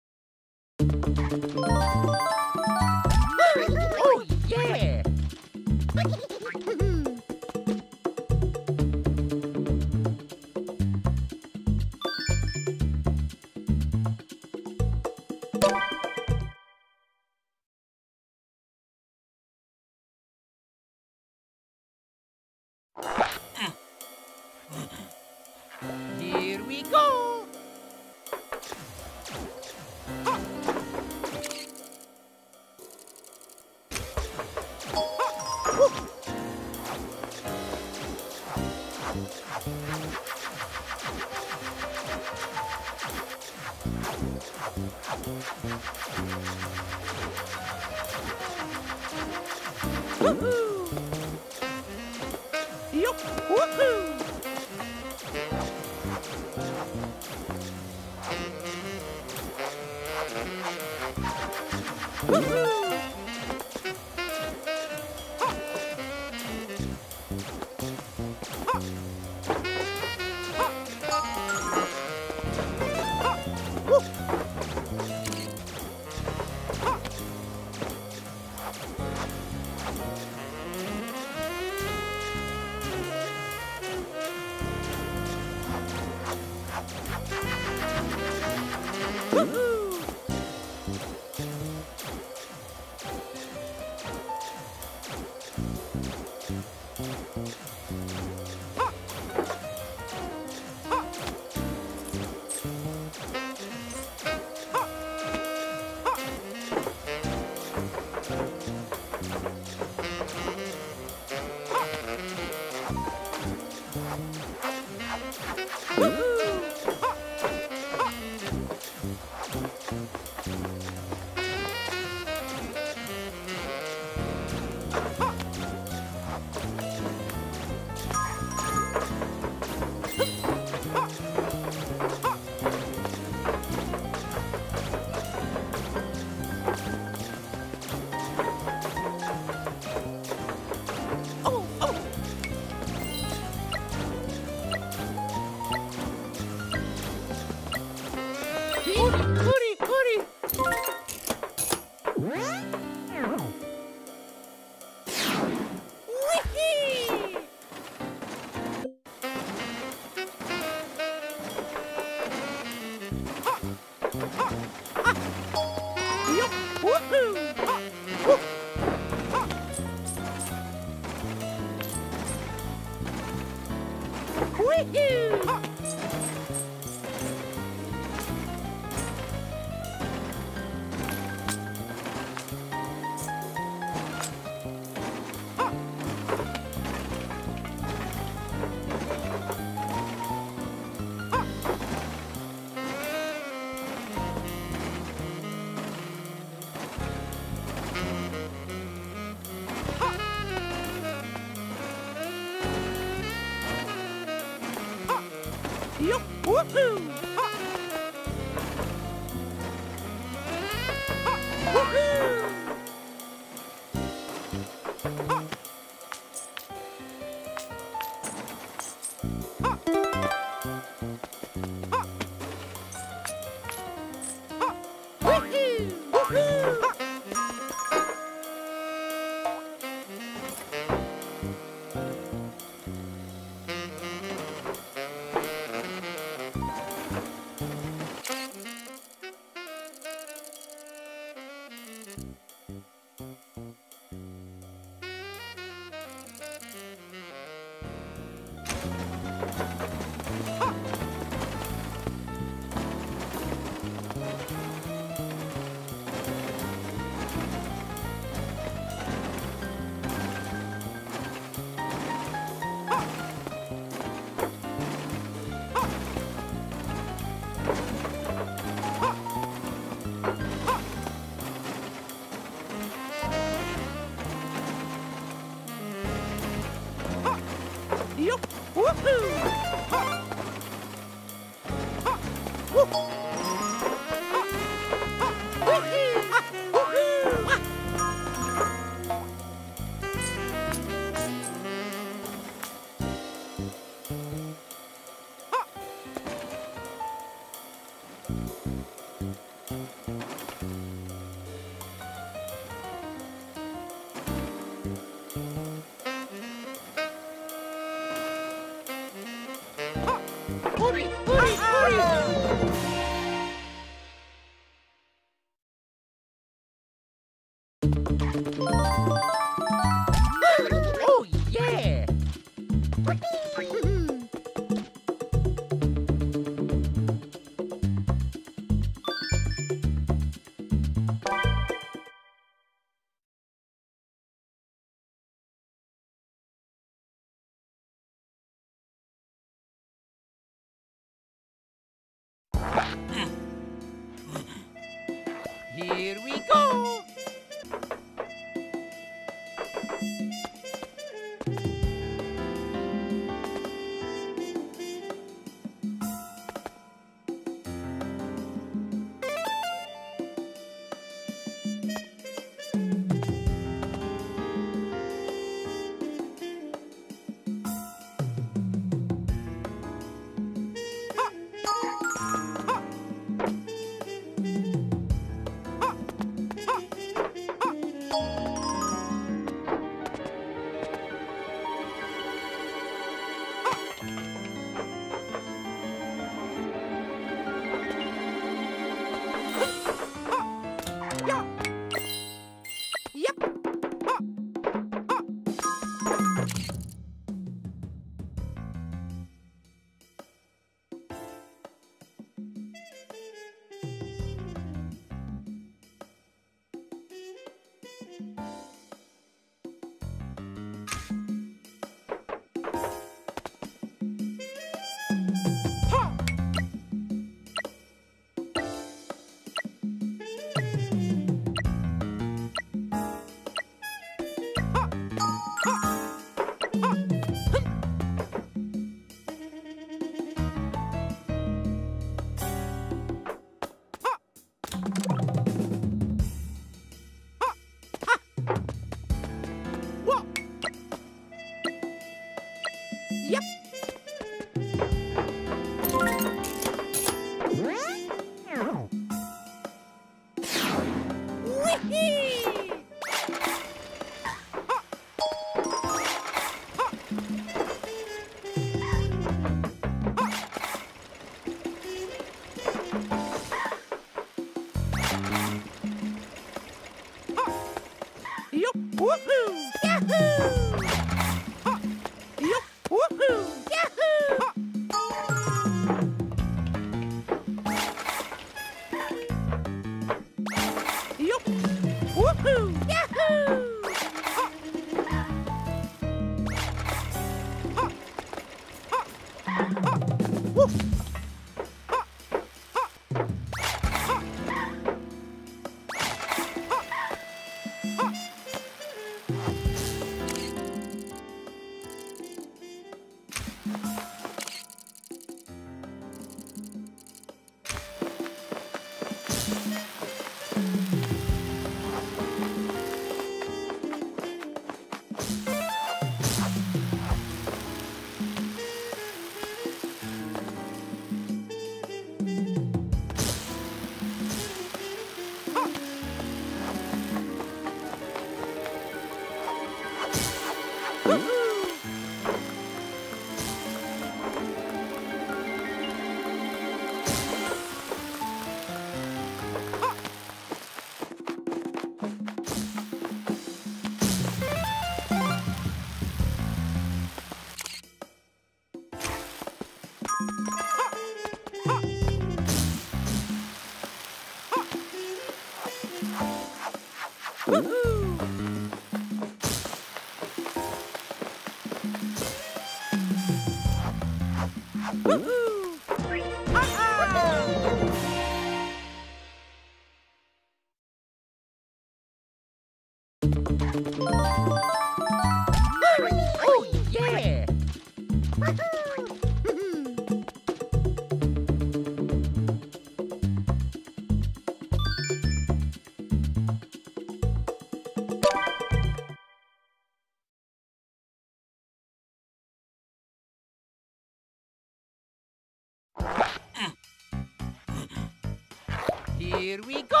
Here we go!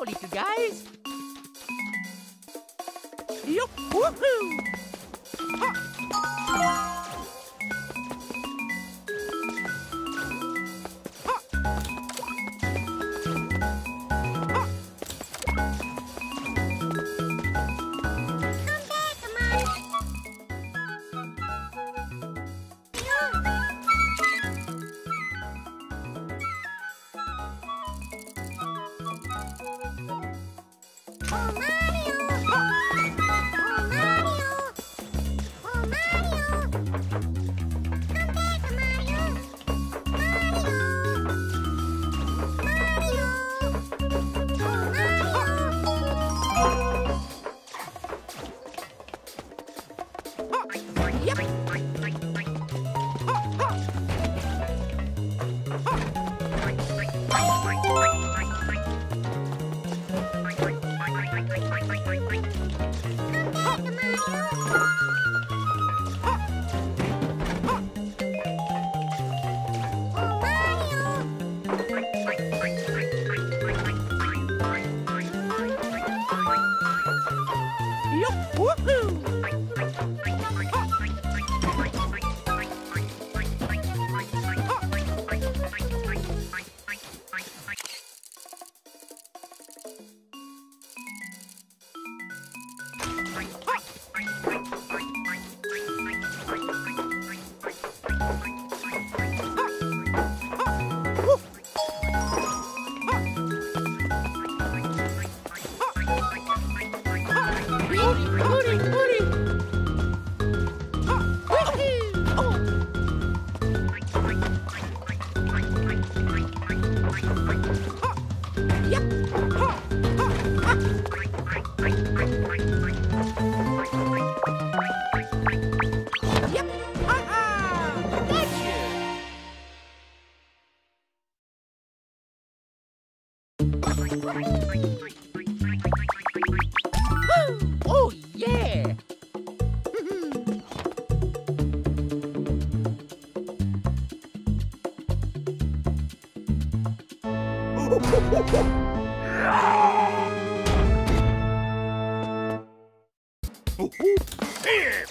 Let's little guys. Yup, woohoo! Ha! Here!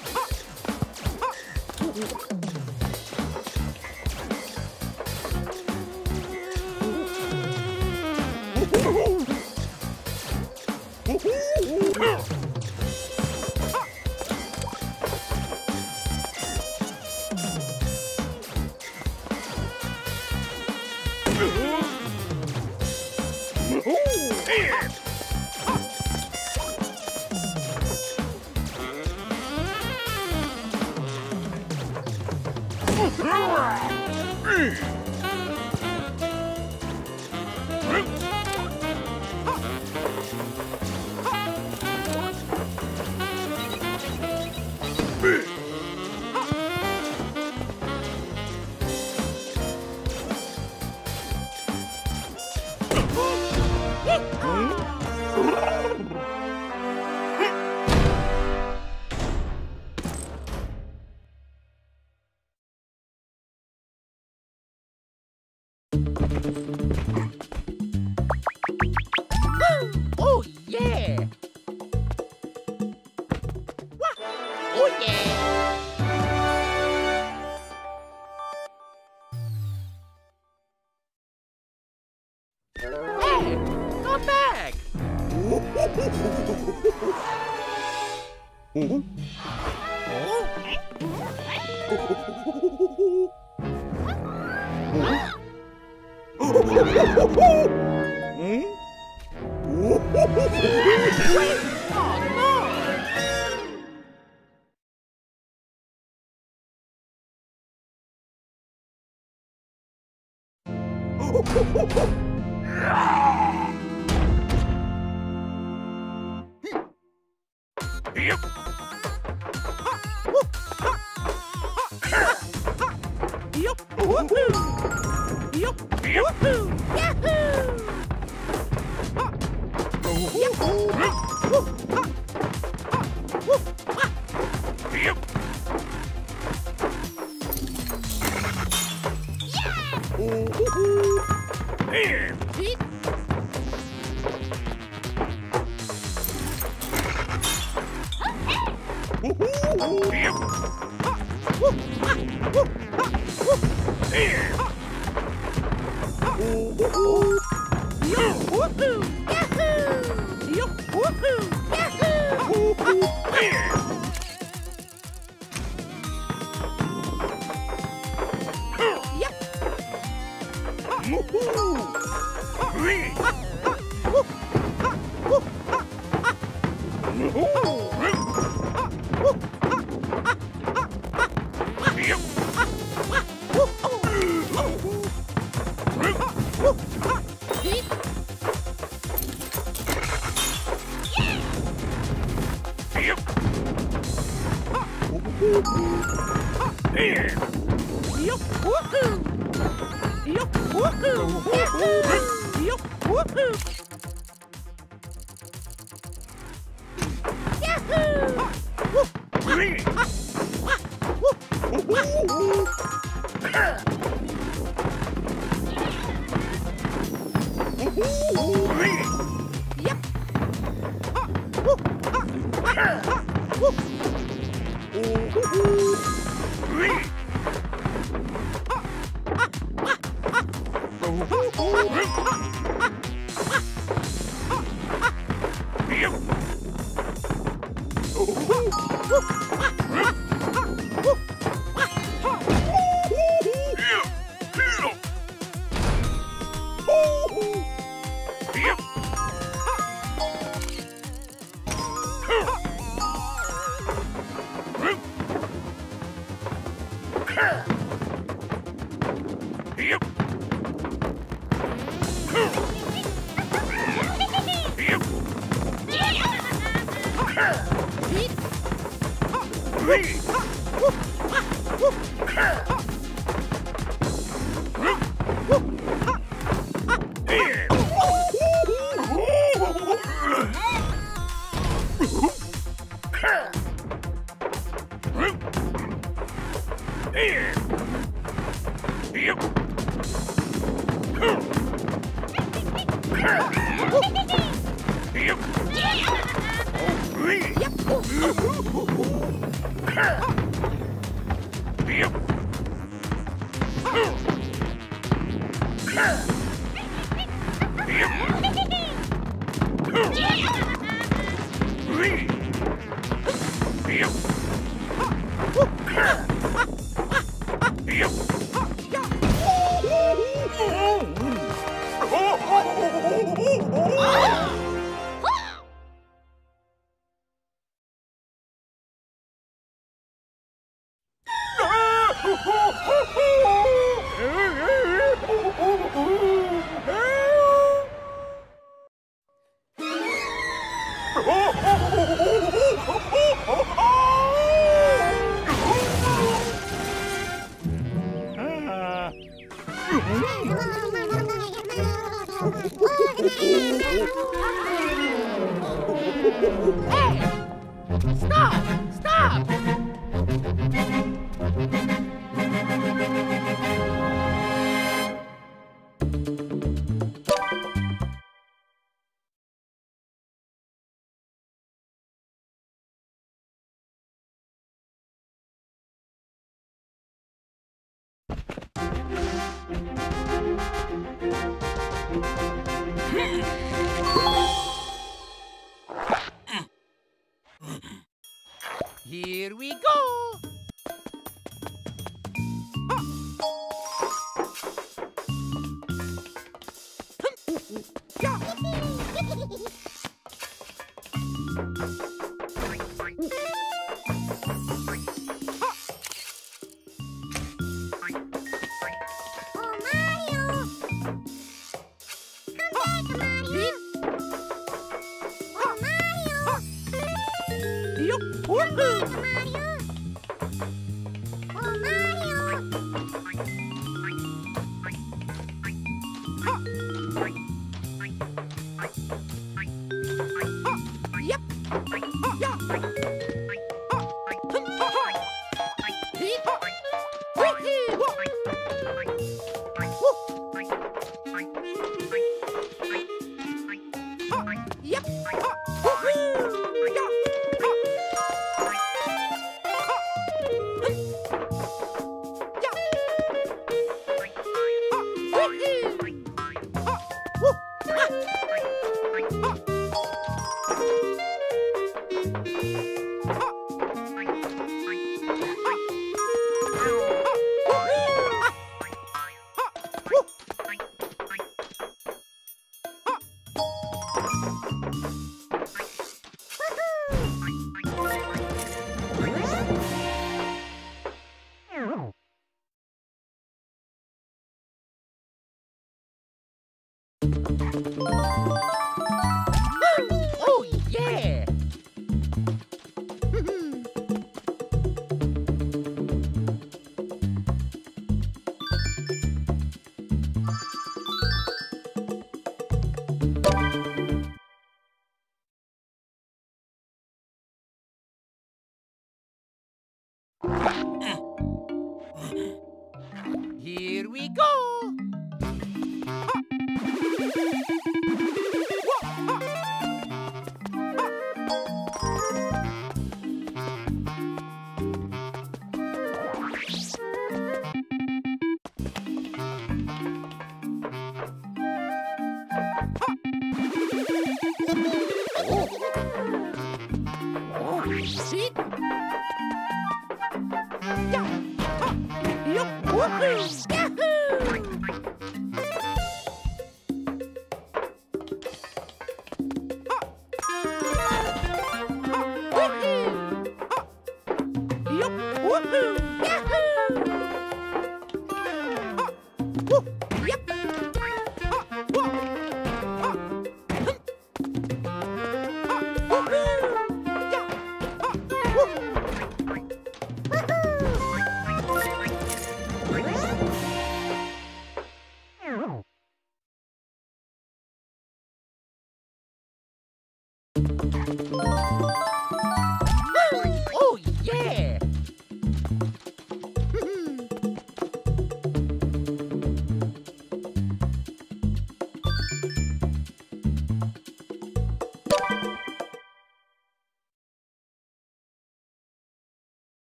See?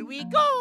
Here we go!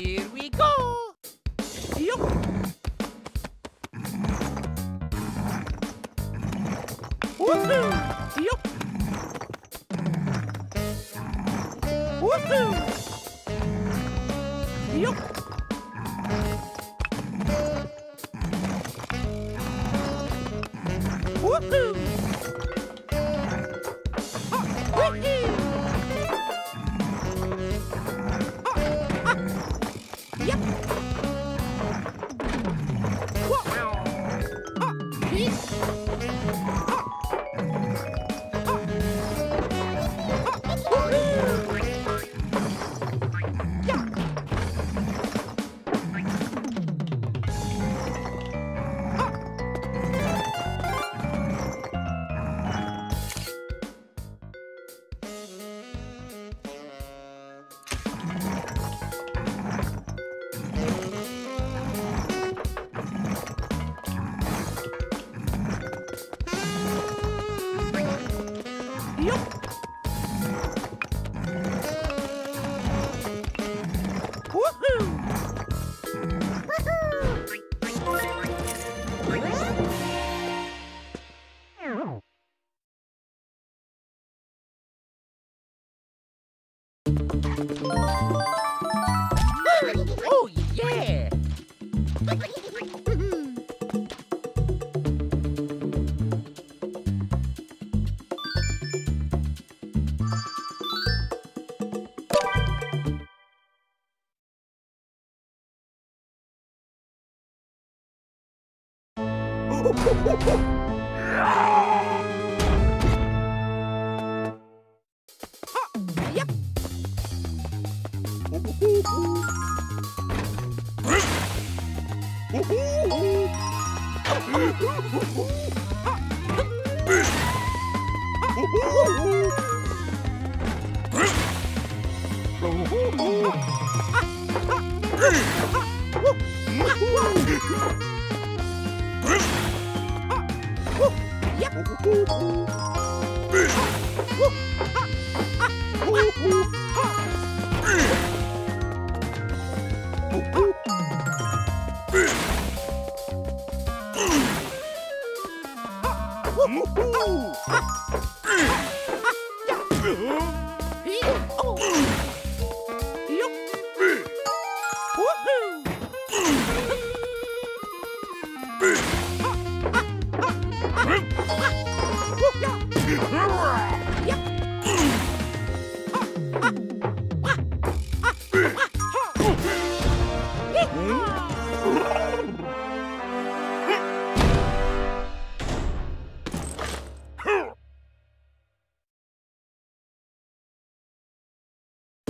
Here we go!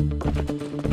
Oh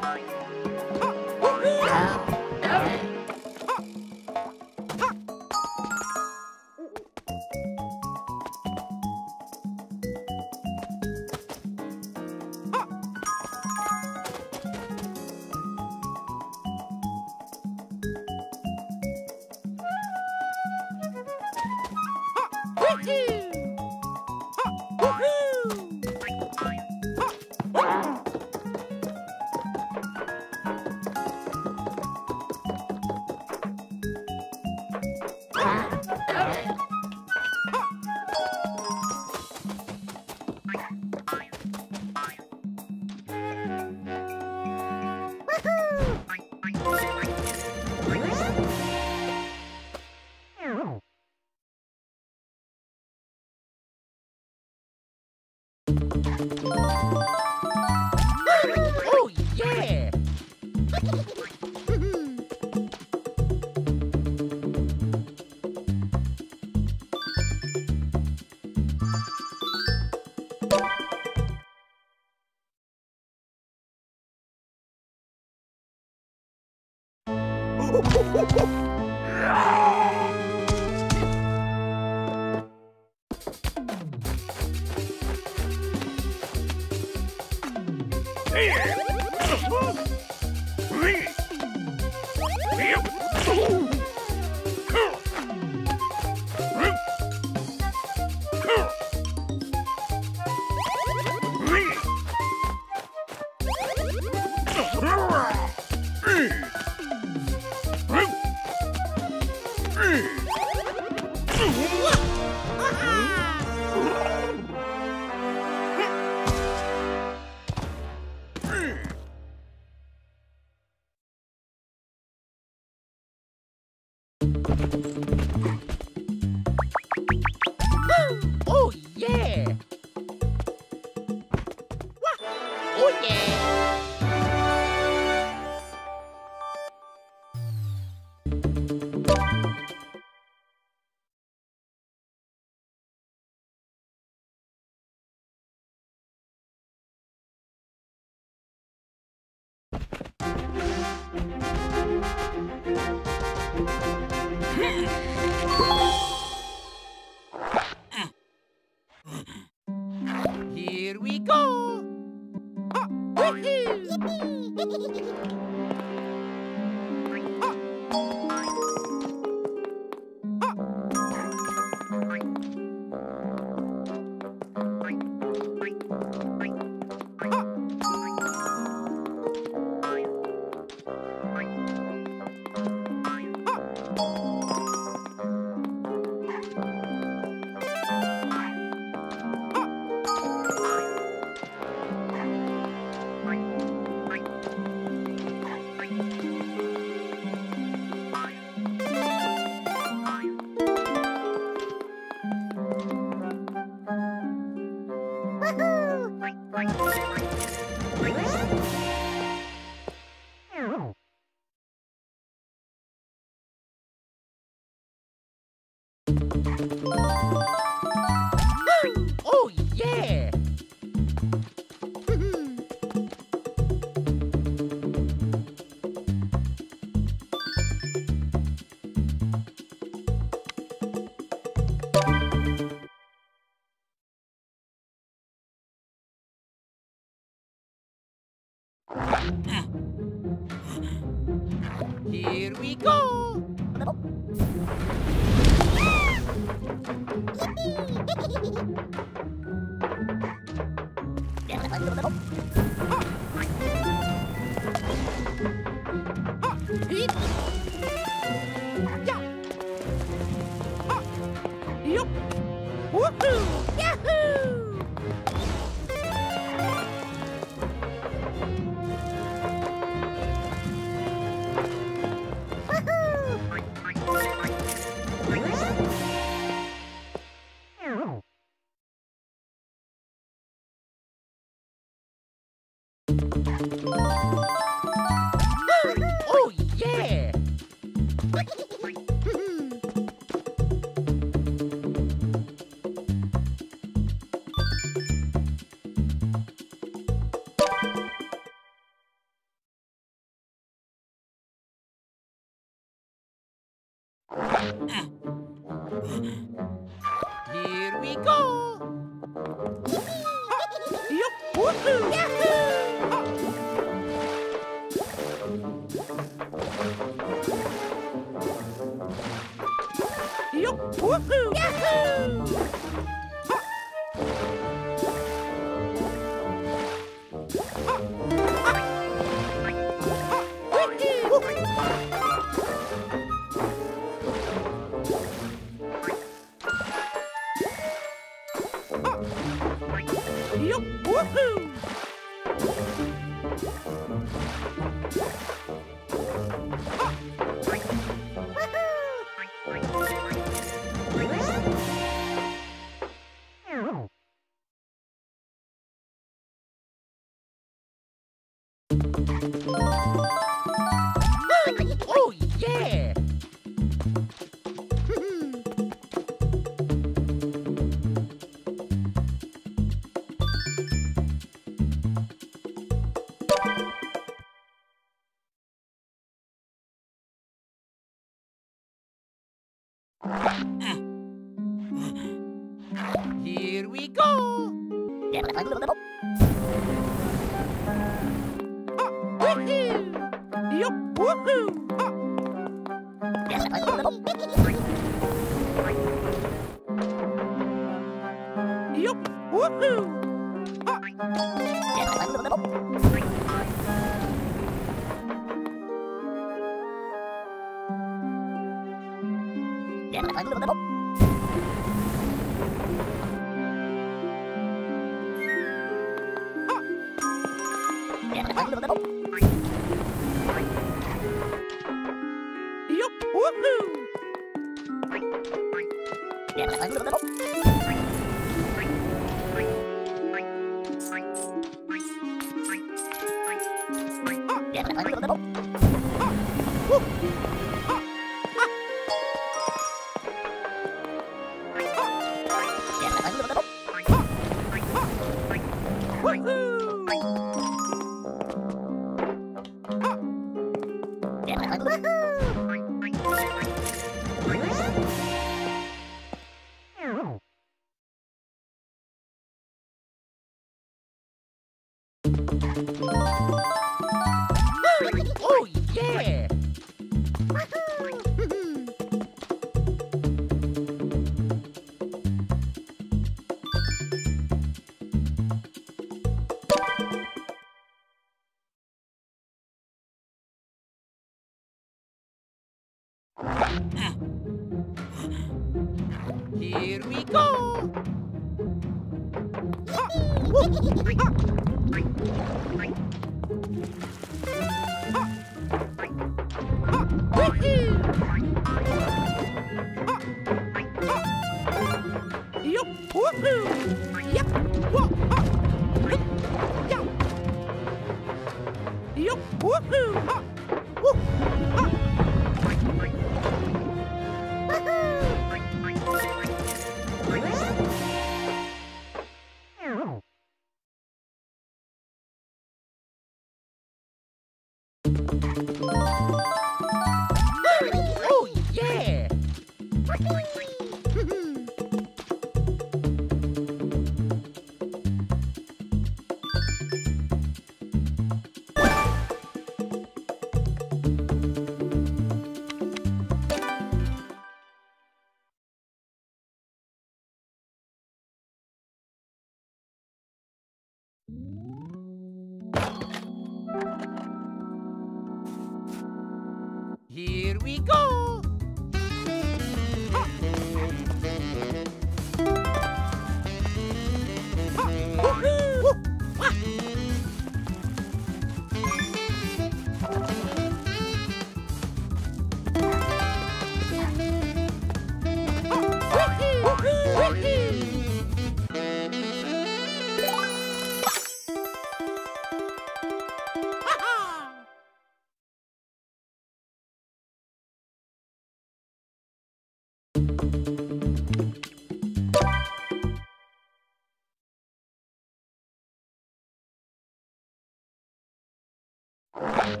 Here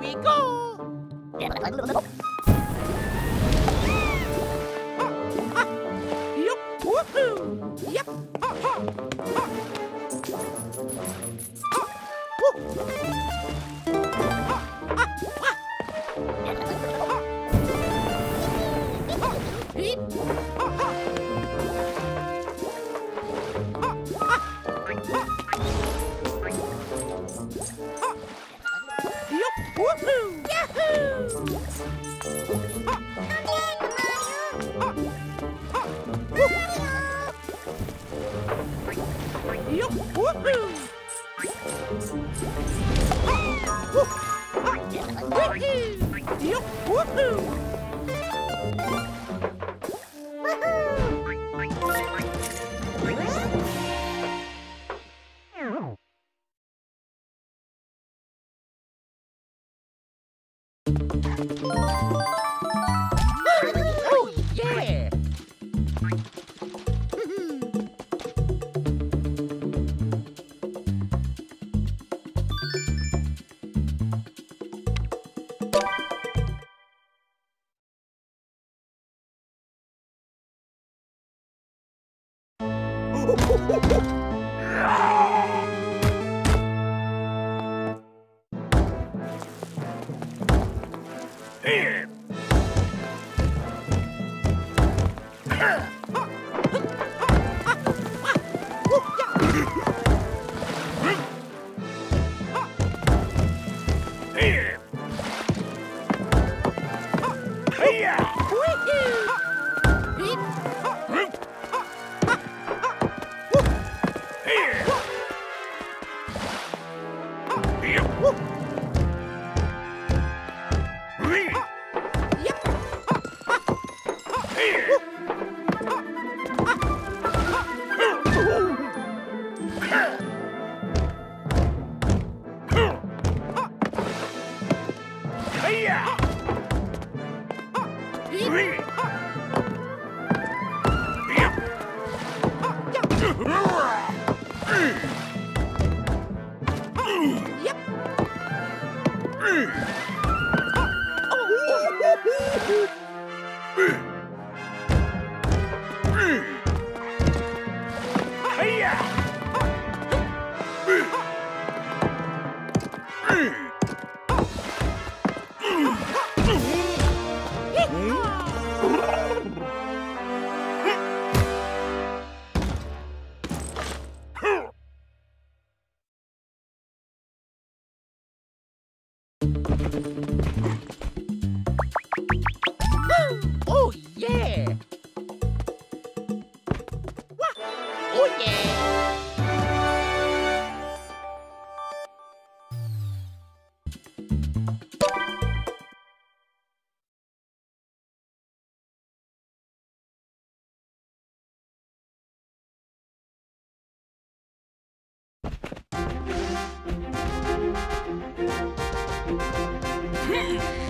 we go! Yup, woohoo! Yahoo! Here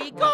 we go.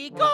We go!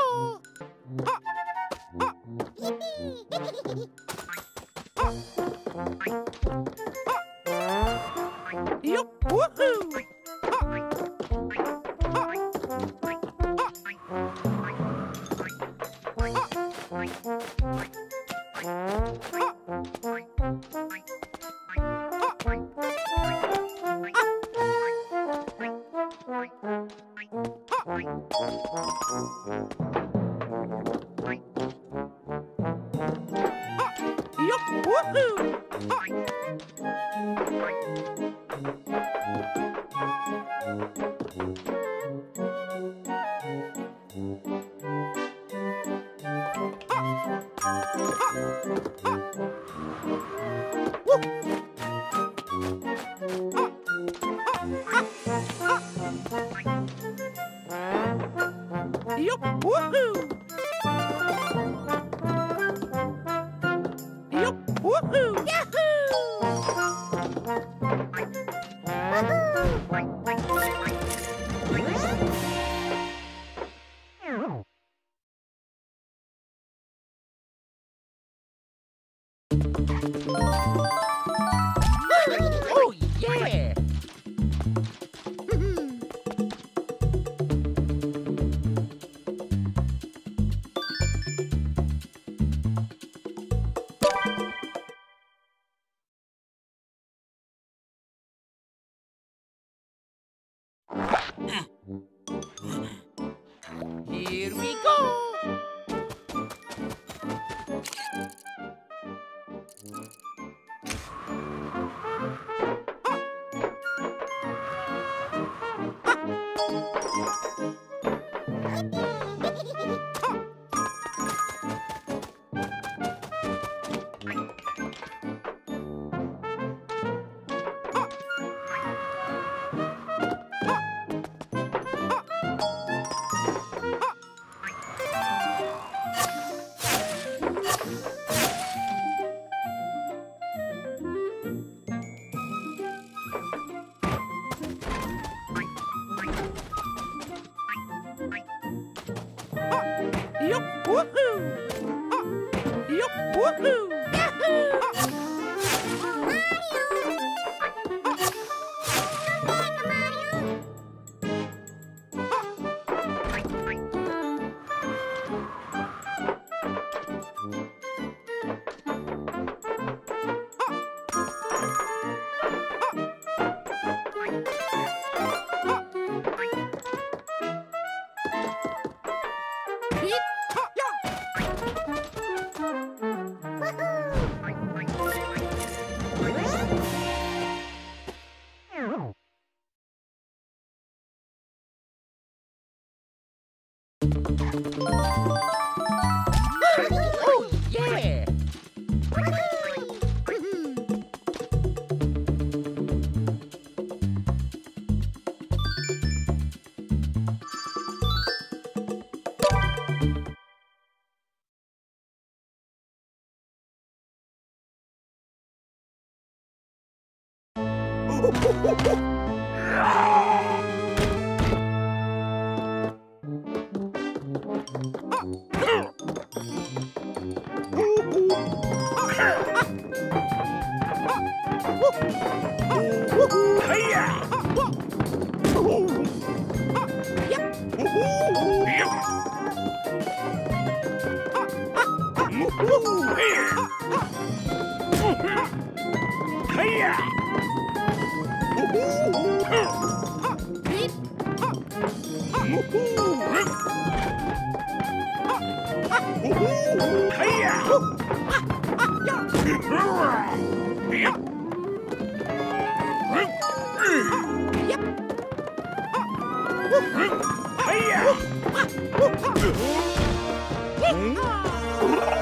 Oh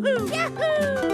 Yahoo!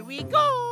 Here we go!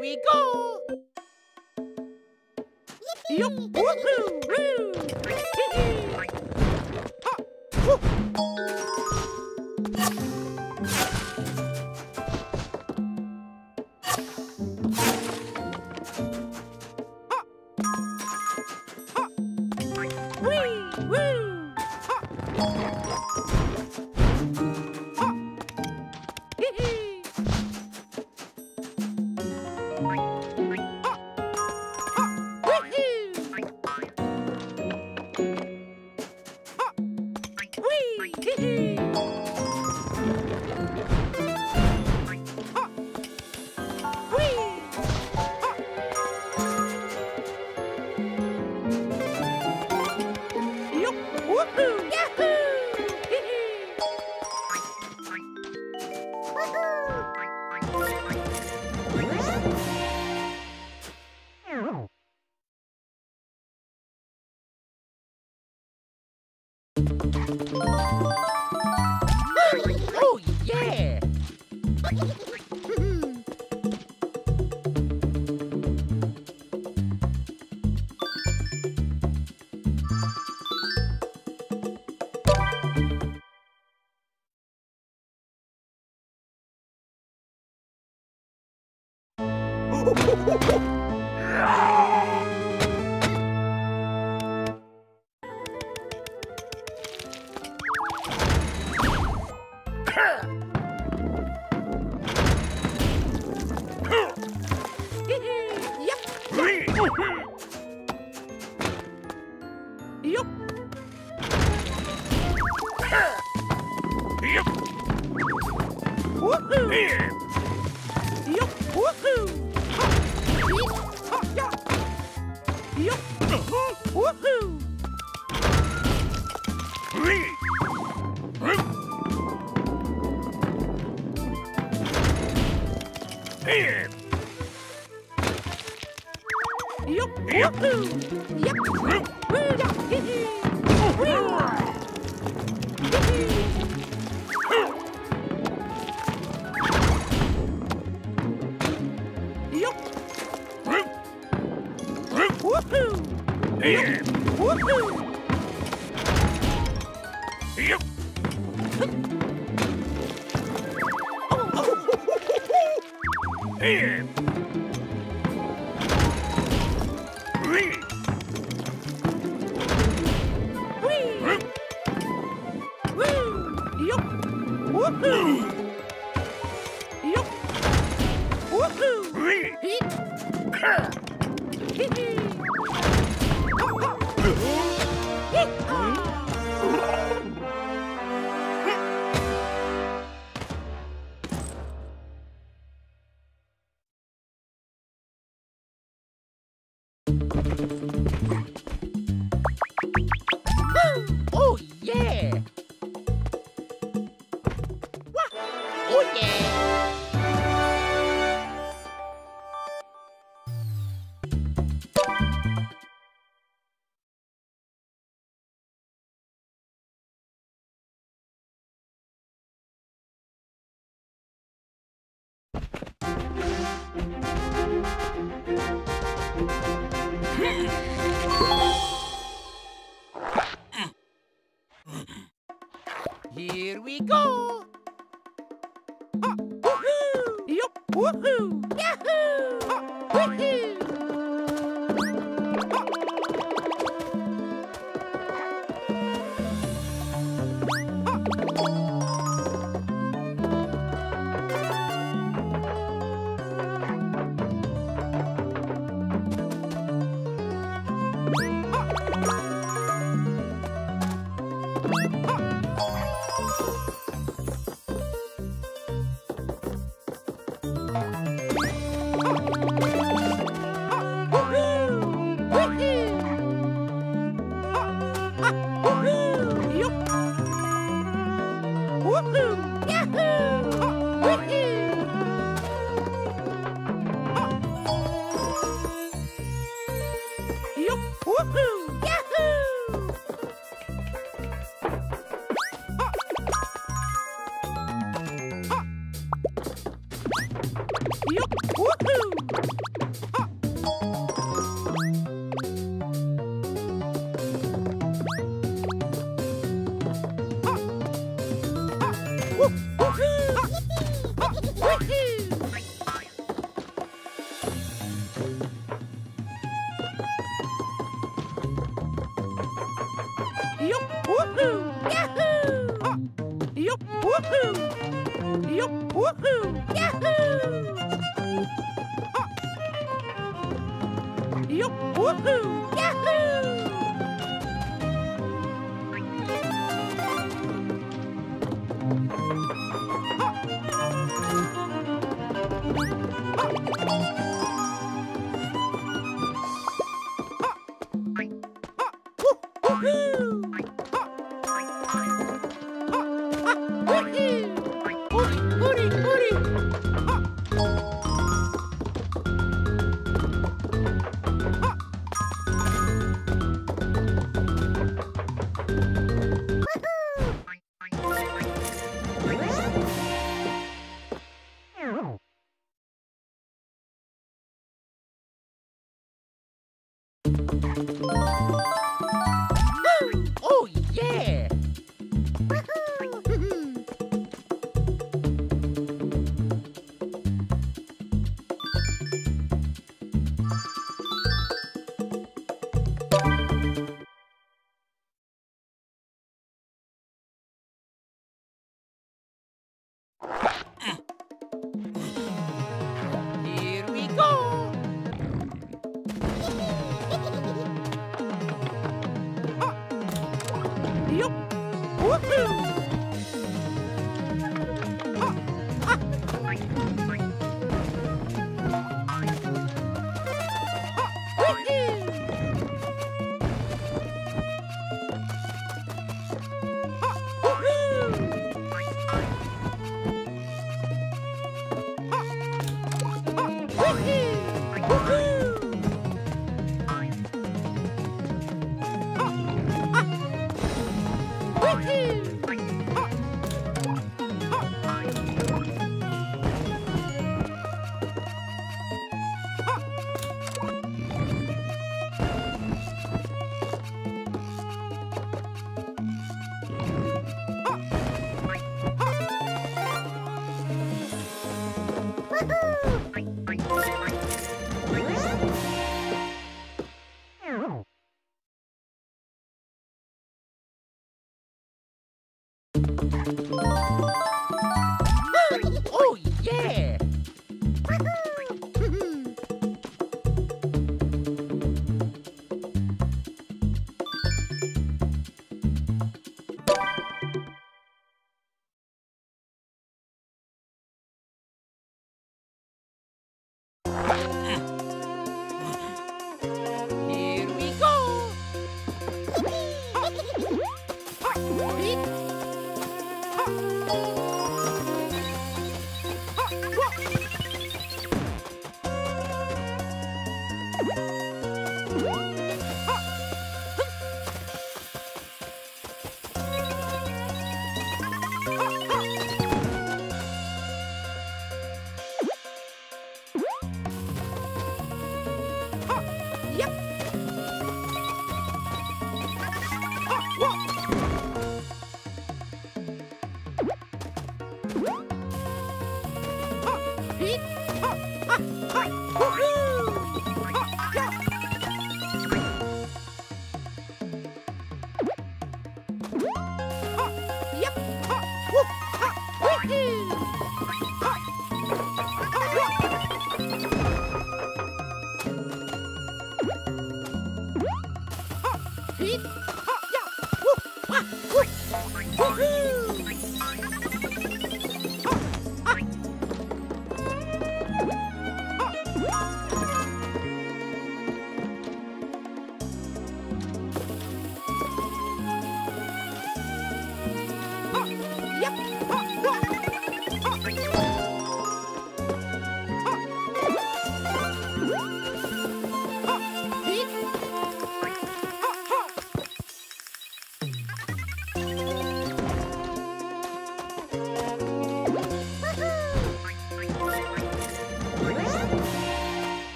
We go. We go.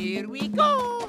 Here we go.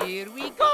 Here we go!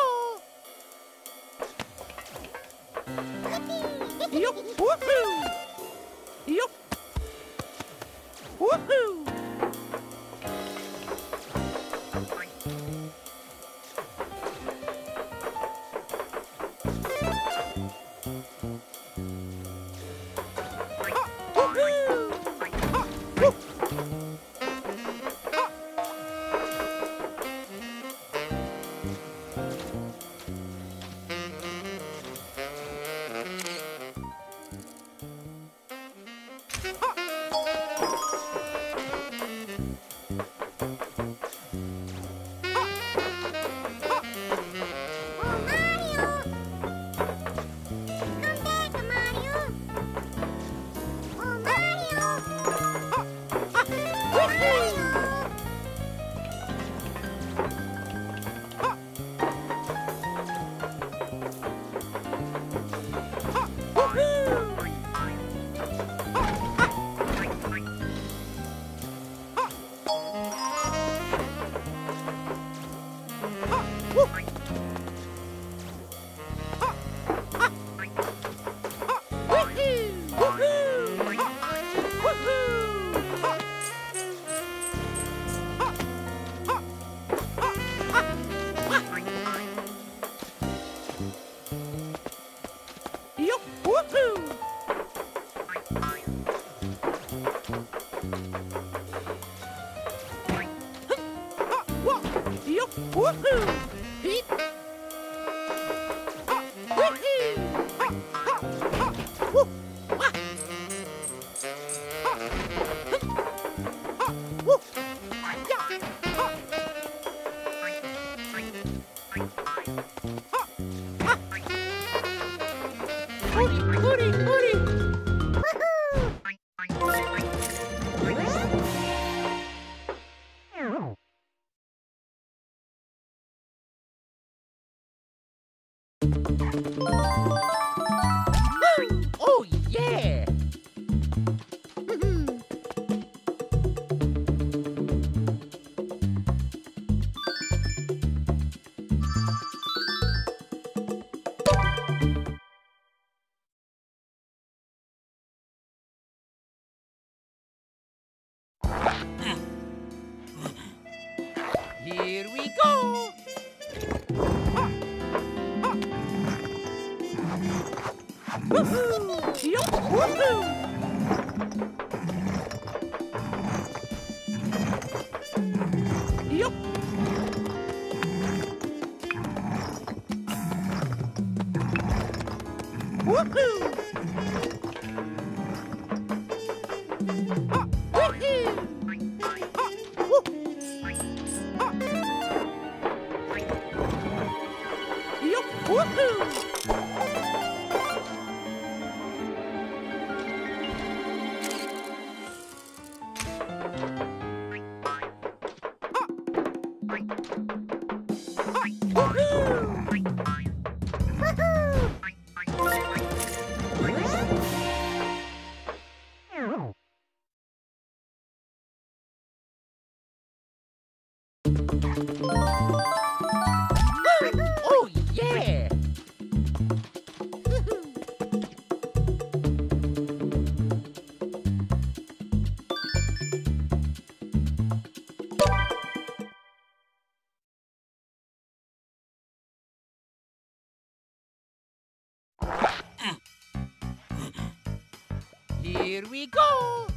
Here we go!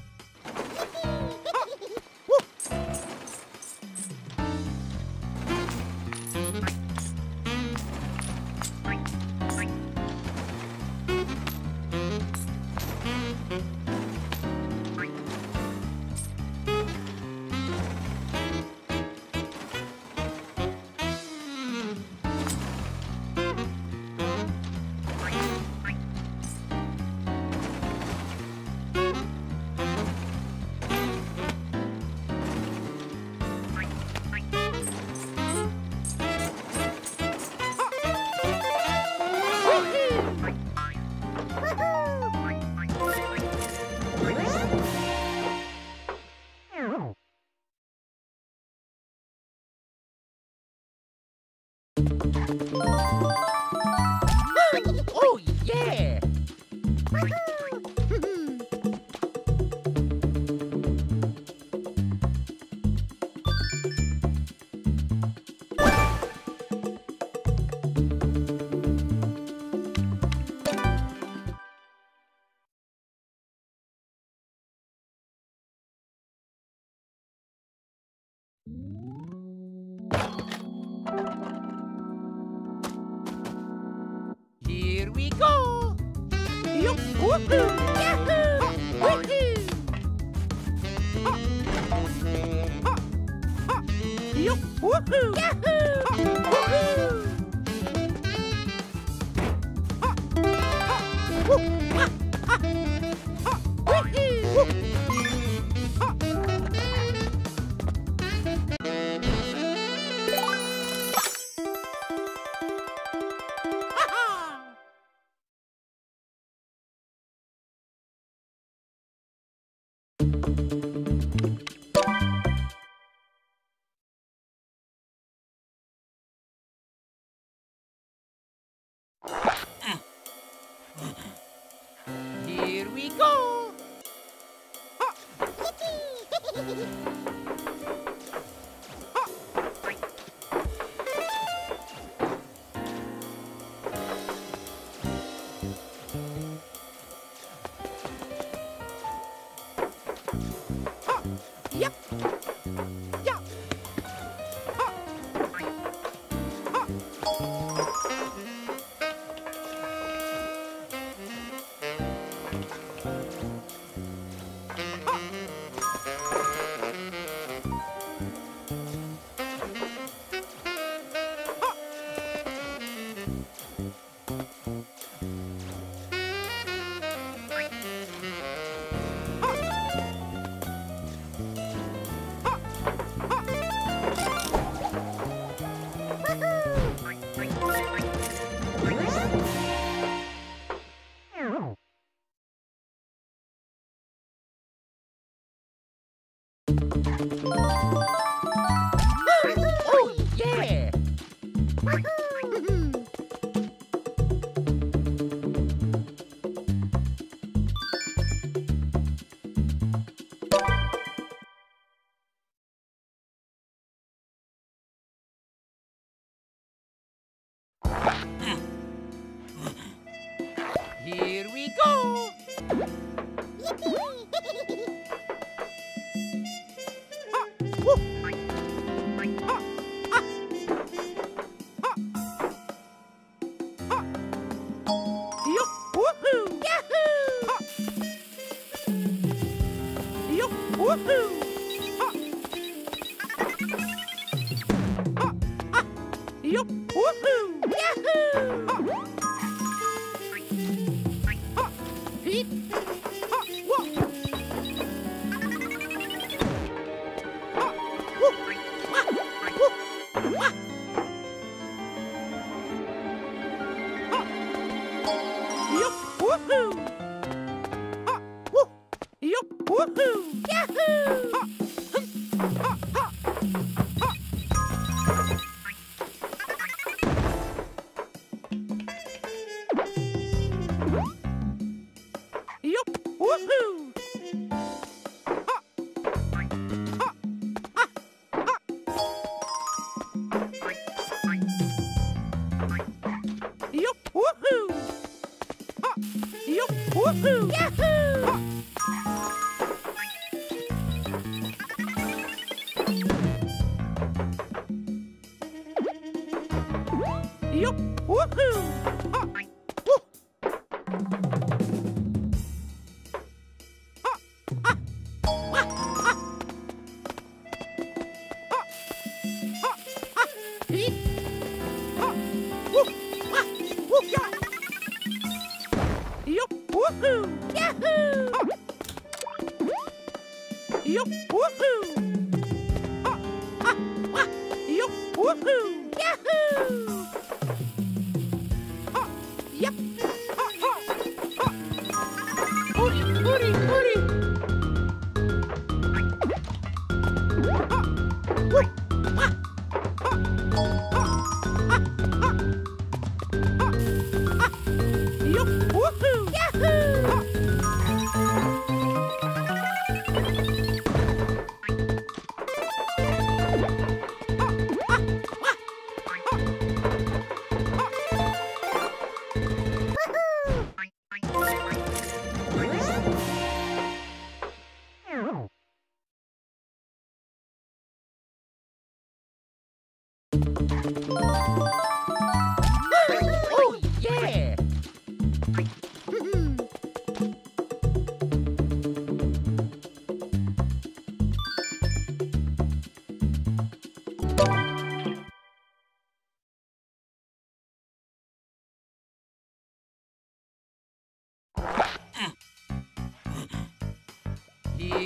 Oh,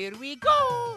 Here we go!